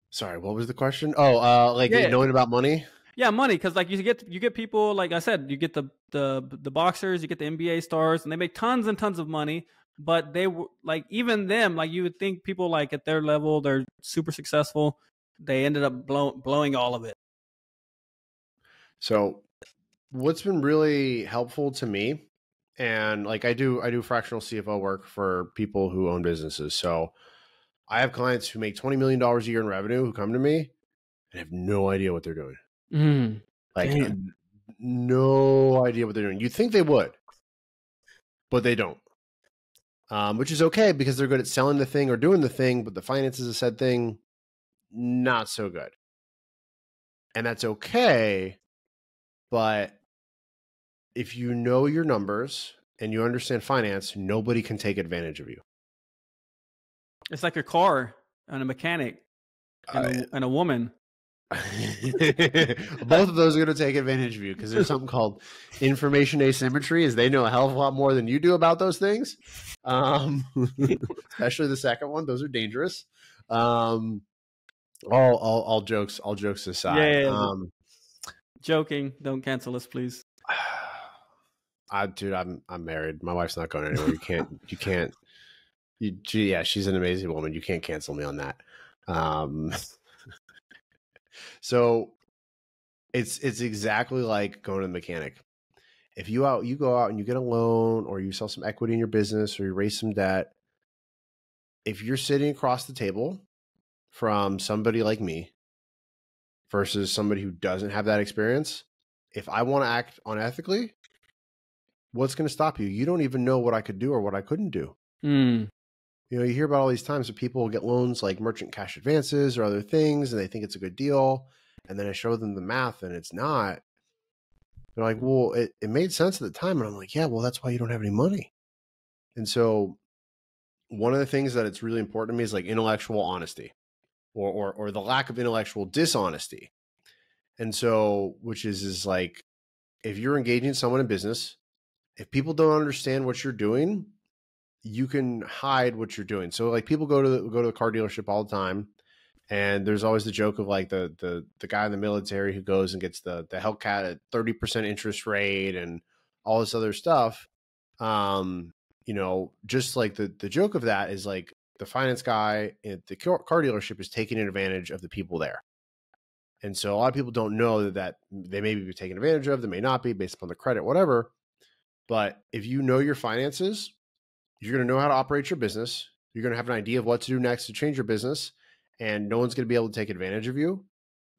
sorry, what was the question? Oh, uh, like Yeah. knowing about money. Yeah, money because like you get you get people like I said, you get the the the boxers, you get the NBA stars, and they make tons and tons of money. But they were like even them, like you would think people like at their level, they're super successful. They ended up blow, blowing all of it. So, what's been really helpful to me, and like I do, I do fractional CFO work for people who own businesses. So, I have clients who make 20 million dollars a year in revenue who come to me and have no idea what they're doing. Mm. Like Damn. no idea what they're doing. You'd think they would, but they don't. Um, which is okay because they're good at selling the thing or doing the thing, but the finances a said thing, not so good. And that's okay. But if you know your numbers and you understand finance, nobody can take advantage of you. It's like a car and a mechanic and, a, and a woman. Both of those are going to take advantage of you because there's something called information asymmetry, Is they know a hell of a lot more than you do about those things. Um, especially the second one; those are dangerous. Um, all, all, all jokes, all jokes aside. Yeah, yeah, yeah. Um, Joking. Don't cancel us, please. I, dude, I'm, I'm married. My wife's not going anywhere. You can't, you can't. You, yeah, she's an amazing woman. You can't cancel me on that. Um, so it's it's exactly like going to the mechanic. If you out you go out and you get a loan or you sell some equity in your business or you raise some debt, if you're sitting across the table from somebody like me versus somebody who doesn't have that experience, if I want to act unethically, what's going to stop you? You don't even know what I could do or what I couldn't do. Mm. You know, you hear about all these times that people get loans like merchant cash advances or other things, and they think it's a good deal. And then I show them the math and it's not. They're like, well, it, it made sense at the time. And I'm like, yeah, well, that's why you don't have any money. And so one of the things that it's really important to me is like intellectual honesty or, or, or the lack of intellectual dishonesty. And so, which is, is like, if you're engaging someone in business if people don't understand what you're doing, you can hide what you're doing. So like people go to the, go to the car dealership all the time, and there's always the joke of like the the the guy in the military who goes and gets the the Hellcat at thirty percent interest rate and all this other stuff. Um, you know, just like the the joke of that is like the finance guy at the car dealership is taking advantage of the people there. And so a lot of people don't know that, that they may be taken advantage of, they may not be based upon the credit, whatever. But if you know your finances, you're going to know how to operate your business. You're going to have an idea of what to do next to change your business, and no one's going to be able to take advantage of you.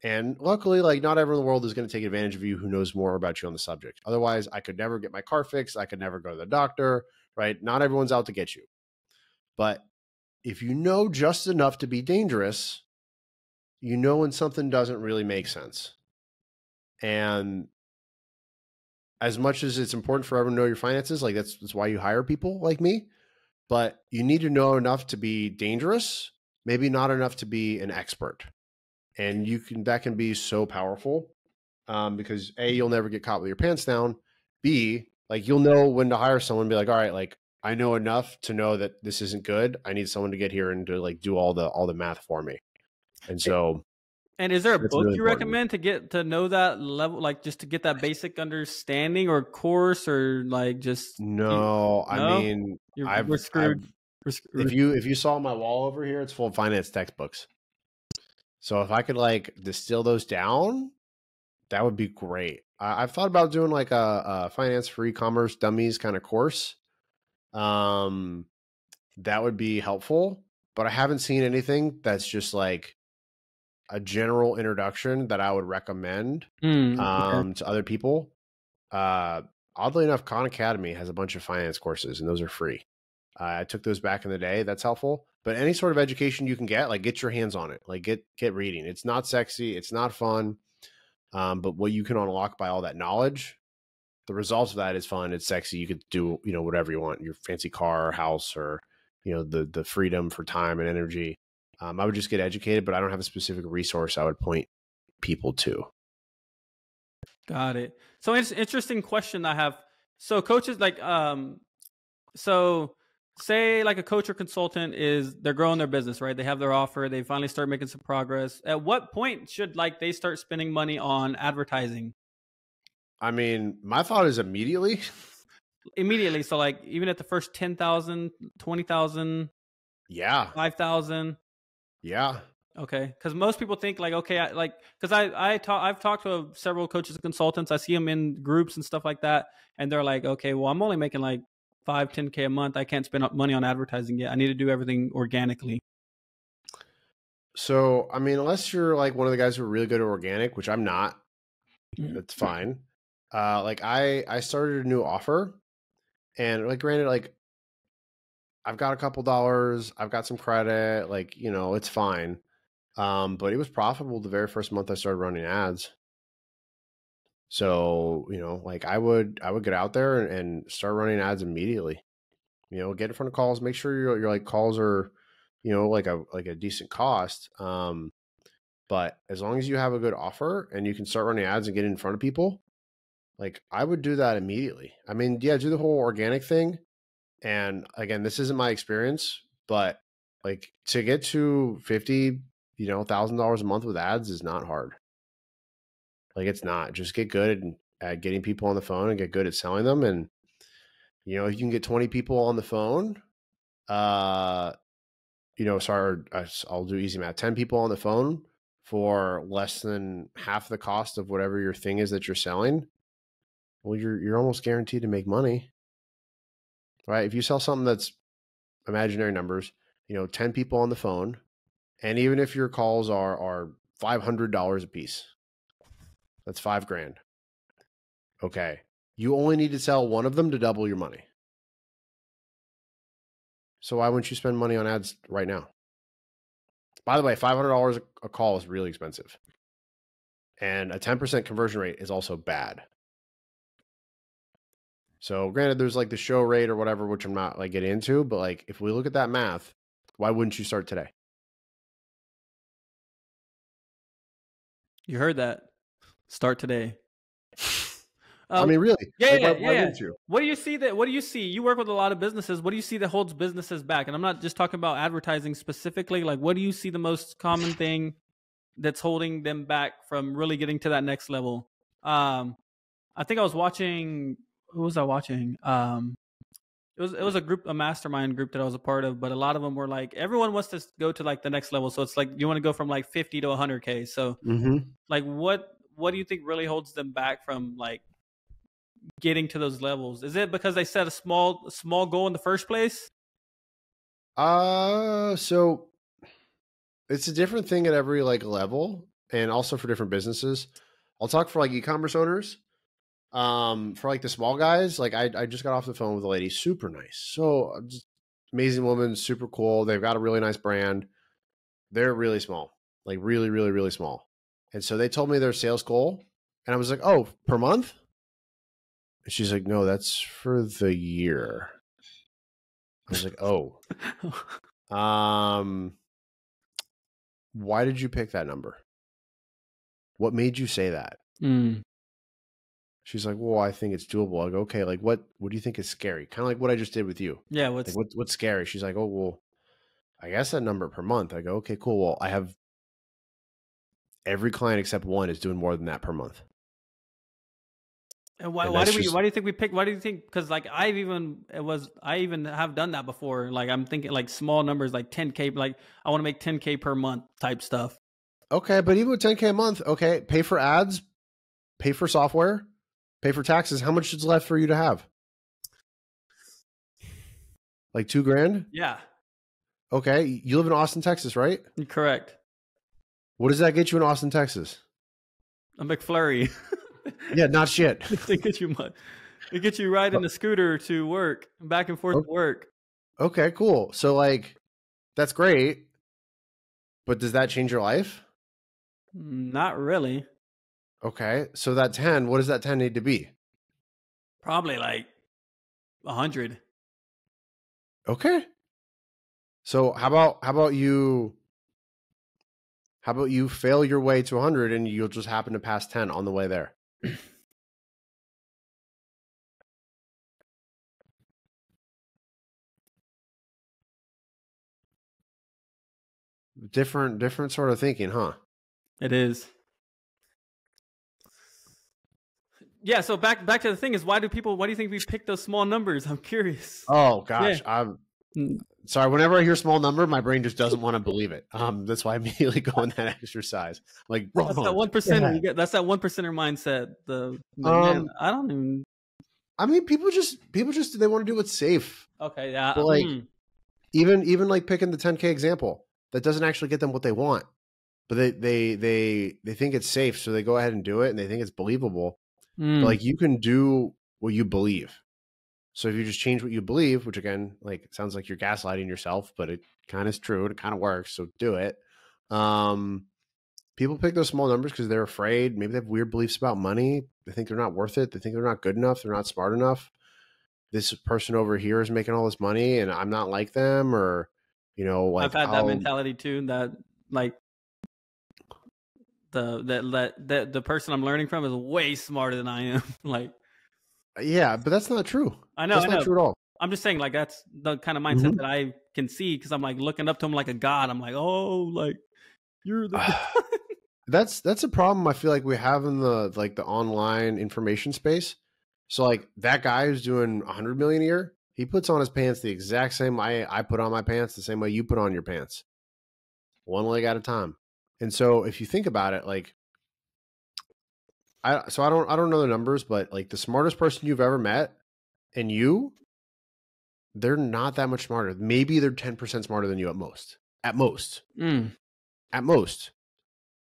And luckily, like not everyone in the world is going to take advantage of you who knows more about you on the subject. Otherwise, I could never get my car fixed. I could never go to the doctor, right? Not everyone's out to get you. But if you know just enough to be dangerous, you know when something doesn't really make sense. And as much as it's important for everyone to know your finances, like that's that's why you hire people like me. But you need to know enough to be dangerous, maybe not enough to be an expert. And you can that can be so powerful um, because a you'll never get caught with your pants down. B like you'll know when to hire someone be like all right like i know enough to know that this isn't good. I need someone to get here and to like do all the all the math for me. And so and is there a book really you important. recommend to get to know that level like just to get that basic understanding or course or like just no, you, i mean You're, I've, we're screwed I've, we're screwed. if you if you saw my wall over here it's full of finance textbooks so if I could like distill those down, that would be great. I, have thought about doing like a, a finance for e-commerce dummies kind of course. Um, that would be helpful, but I haven't seen anything that's just like a general introduction that I would recommend mm, um, to other people. Uh, oddly enough, Khan Academy has a bunch of finance courses, and those are free. Uh, I took those back in the day. That's helpful. But any sort of education you can get, like get your hands on it. Like get get reading. It's not sexy. It's not fun. Um, but what you can unlock by all that knowledge, the results of that is fun. It's sexy. You could do you know whatever you want, your fancy car, or house, or you know the the freedom for time and energy. Um, I would just get educated, but I don't have a specific resource I would point people to. Got it. So it's interesting question I have. So coaches like um so say like a coach or consultant is they're growing their business right they have their offer they finally start making some progress at what point should like they start spending money on advertising i mean my thought is immediately immediately so like even at the first 10,000 20,000 yeah 5,000 yeah okay cuz most people think like okay I, like cuz I I talk I've talked to several coaches and consultants I see them in groups and stuff like that and they're like okay well I'm only making like five, 10K a month. I can't spend money on advertising yet. I need to do everything organically. So, I mean, unless you're like one of the guys who are really good at organic, which I'm not, mm-hmm. that's fine. Uh, like I, I started a new offer and like, granted, like I've got a couple dollars, I've got some credit, like, you know, it's fine. Um, but it was profitable the very first month I started running ads. So, you know, like I would I would get out there and, and start running ads immediately. You know, get in front of calls, make sure your your like calls are, you know, like a like a decent cost. Um, but as long as you have a good offer and you can start running ads and get in front of people, like I would do that immediately. I mean, yeah, do the whole organic thing. And again, this isn't my experience, but like to get to 50, you know, thousand dollars a month with ads is not hard. Like it's not. Just get good at getting people on the phone and get good at selling them. And you know, if you can get 20 people on the phone, uh, you know, sorry, I'll do easy math. 10 people on the phone for less than half the cost of whatever your thing is that you're selling. Well, you're you're almost guaranteed to make money. Right? If you sell something that's imaginary numbers, you know, 10 people on the phone, and even if your calls are are $500 a piece, that's five grand. Okay. You only need to sell one of them to double your money. So why wouldn't you spend money on ads right now? By the way, $500 a call is really expensive. And a 10% conversion rate is also bad. So granted, there's like the show rate or whatever, which I'm not like getting into, but like if we look at that math, why wouldn't you start today? You heard that. Start today. I Uh, mean, really? yeah, Like, yeah, why- why yeah. wouldn't you? What do you see that? What do you see? You work with a lot of businesses. What do you see that holds businesses back? And I'm not just talking about advertising specifically. Like, what do you see the most common thing that's holding them back from really getting to that next level? Um, I think I was watching. Who was I watching? Um, it was it was a group, a mastermind group that I was a part of. But a lot of them were like, everyone wants to go to like the next level. So it's like you want to go from like 50 to 100k. So hmm like what what do you think really holds them back from like getting to those levels is it because they set a small small goal in the first place Uh, so it's a different thing at every like level, and also for different businesses. I'll talk for like e-commerce owners. Um, for like the small guys, like I, I just got off the phone with a lady, super nice, so uh, just amazing woman, super cool. They've got a really nice brand. They're really small, like really, really, really small. And so they told me their sales goal, and I was like, oh, per month. And she's like, no, that's for the year. I was like, oh. Um, why did you pick that number? What made you say that? Mm, She's like, well, I think it's doable. I go, okay, like what? What do you think is scary? Kind of like what I just did with you. yeah what's Like, what, what's scary? She's like, oh, well, I guess that number per month. I go, okay, cool. Well, I have every client except one is doing more than that per month. and why, and why do we just- why do you think we pick why do you think because like i've even it was i even have done that before like i'm thinking like small numbers like 10k like i want to make 10k per month type stuff Okay, but even with 10k a month, okay, pay for ads, pay for software, pay for taxes. How much is left for you to have? Like two grand? yeah Okay, you live in Austin, Texas, right? correct What does that get you in Austin, Texas? a mcflurry Yeah, not shit. it gets you mu- it gets you riding the scooter to work back and forth Oh. to work Okay, cool. So like that's great. But does that change your life? Not really. Okay. So that 10, what does that 10 need to be? Probably like a hundred. Okay. So how about how about you how about you fail your way to 100 and you'll just happen to pass 10 on the way there? different different sort of thinking, huh? It is. Yeah. So back back to the thing is why do people? Why do you think we pick those small numbers? I'm curious. Oh gosh, I'm Mm. sorry. Whenever I hear small number, my brain just doesn't want to believe it. Um, that's why I immediately go on that exercise. Like, That's that one. Yeah. That's that one percenter mindset. The, the Um, man, I don't even. I mean, people just people just they want to do what's safe. Okay. Yeah. but, like, mm, Even even like picking the 10k example, that doesn't actually get them what they want, but they they they they think it's safe, so they go ahead and do it, and they think it's believable. Mm. Like you can do what you believe. So if you just change what you believe, which again, like sounds like you're gaslighting yourself, but it kind of is true and it kind of works. So do it. Um, people pick those small numbers because they're afraid. Maybe they have weird beliefs about money. They think they're not worth it. They think they're not good enough. They're not smart enough. This person over here is making all this money, and I'm not like them. Or you know, like I've had that I'll- mentality too. That like the that that that the person I'm learning from is way smarter than I am. like Yeah, but that's not true. I know. that's I not know. true at all. I'm just saying, like that's the kind of mindset Mhm. that I can see because I'm like looking up to him like a god. I'm like, oh, like you're the. that's that's a problem I feel like we have in the like the online information space. So like that guy who's doing 100 million a year, he puts on his pants the exact same way I put on my pants, the same way you put on your pants, one leg at a time. And so if you think about it, like I so I don't I don't know the numbers, but like the smartest person you've ever met and you, they're not that much smarter. Maybe they're 10% smarter than you at most. At most Mm. at most.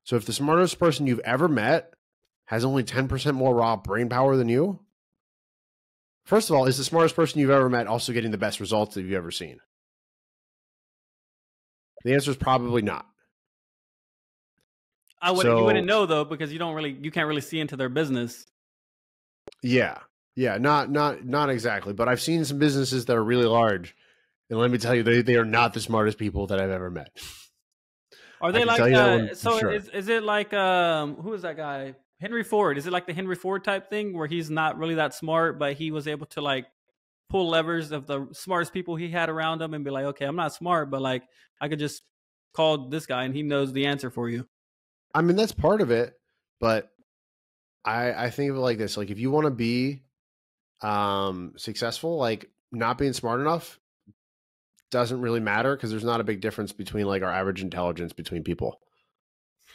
So if the smartest person you've ever met has only 10% more raw brain power than you, first of all, is the smartest person you've ever met also getting the best results that you've ever seen? The answer is probably not. I would you wouldn't know though because you don't really you can't really see into their business. Yeah. Yeah, not not not exactly, but I've seen some businesses that are really large. And let me tell you, they, they are not the smartest people that I've ever met. Are they like uh, so? Sure. Is is it like um who is that guy? Henry Ford. Is it like the Henry Ford type thing where he's not really that smart, but he was able to like pull levers of the smartest people he had around him and be like, okay, I'm not smart, but like I could just call this guy and he knows the answer for you. I mean, that's part of it, but I I think of it like this: like if you want to be um successful, like not being smart enough doesn't really matter because there's not a big difference between like our average intelligence between people.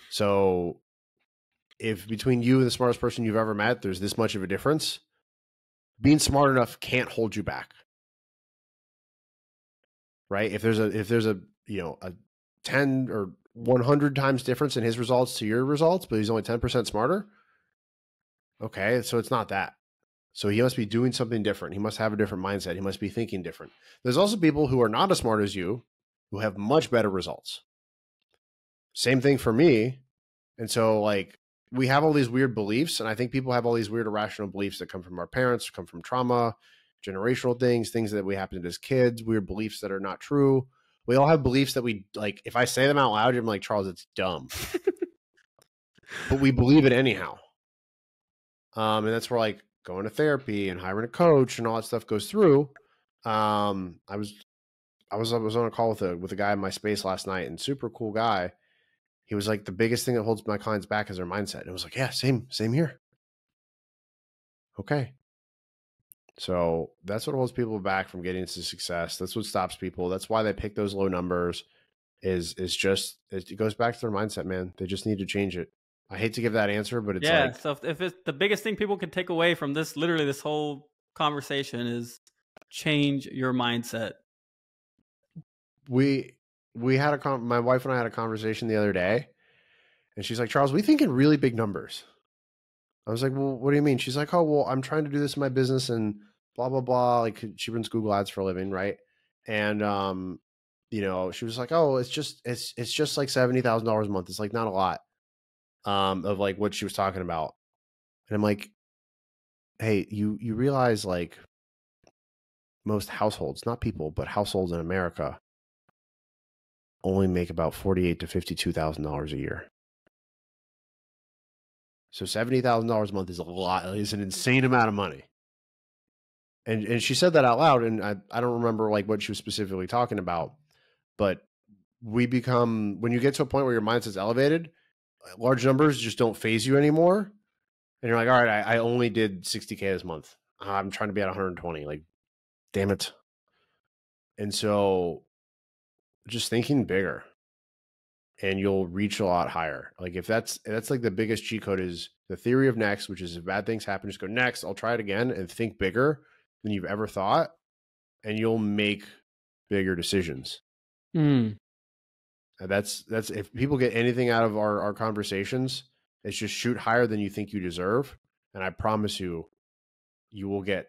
So if between you and the smartest person you've ever met, there's this much of a difference, being smart enough can't hold you back. Right? If there's a if there's a you know a 10 or 100 times difference in his results to your results, but he's only 10% smarter. Okay, so it's not that. So he must be doing something different. He must have a different mindset. He must be thinking different. There's also people who are not as smart as you who have much better results. Same thing for me. And so, like, we have all these weird beliefs. And I think people have all these weird irrational beliefs that come from our parents, come from trauma, generational things, things that we happened as kids, weird beliefs that are not true. We all have beliefs that we like. If I say them out loud, I'm like, Charles, it's dumb. but we believe it anyhow. Um, and that's where like going to therapy and hiring a coach and all that stuff goes through. Um, I was, I was, I was on a call with a with a guy in my space last night, and super cool guy. He was like, the biggest thing that holds my clients back is their mindset. And I was like, yeah, same, same here. Okay. So that's what holds people back from getting to success. That's what stops people. That's why they pick those low numbers. Is is just it goes back to their mindset, man. They just need to change it. I hate to give that answer, but it's yeah. Like, so if it's the biggest thing people can take away from this, literally this whole conversation is change your mindset. We we had a con- my wife and I had a conversation the other day, and she's like, Charles, we think in really big numbers. I was like, well, what do you mean? She's like, oh, well, I'm trying to do this in my business and blah blah blah. Like she runs Google Ads for a living, right? And um, you know, she was like, oh, it's just it's it's just like seventy thousand dollars a month. It's like not a lot um, of like what she was talking about. And I'm like, hey, you you realize like most households, not people, but households in America only make about forty-eight to fifty-two thousand dollars a year. So seventy thousand dollars a month is a lot. Is an insane amount of money. And and she said that out loud, and I I don't remember like what she was specifically talking about, but we become when you get to a point where your mindset's elevated, uh, large numbers just don't faze you anymore. And you're like, all right, I, I only did 60K this month. I'm trying to be at 120. Like, damn it. And so just thinking bigger and you'll reach a lot higher. Like if that's that's like the biggest cheat code is the theory of next, which is if bad things happen, just go next. I'll try it again and think bigger than you've ever thought, and you'll make bigger decisions. Mm. That's that's if people get anything out of our our conversations, it's just shoot higher than you think you deserve, and I promise you, you will get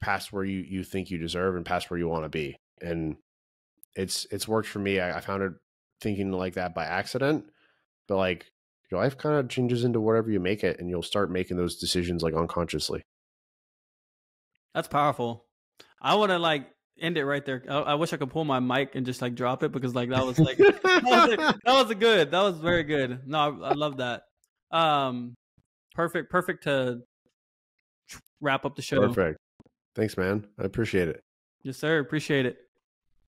past where you you think you deserve and past where you want to be. And it's it's worked for me. I, I found it thinking like that by accident, but like your life kind of changes into whatever you make it, and you'll start making those decisions like unconsciously. That's powerful. I want to like end it right there. I, I, wish I could pull my mic and just like drop it because like that was like that, was a, that was good. That was very good. No, I, I love that. Um, perfect, perfect to wrap up the show. Perfect. Thanks, man. I appreciate it. Yes, sir. Appreciate it.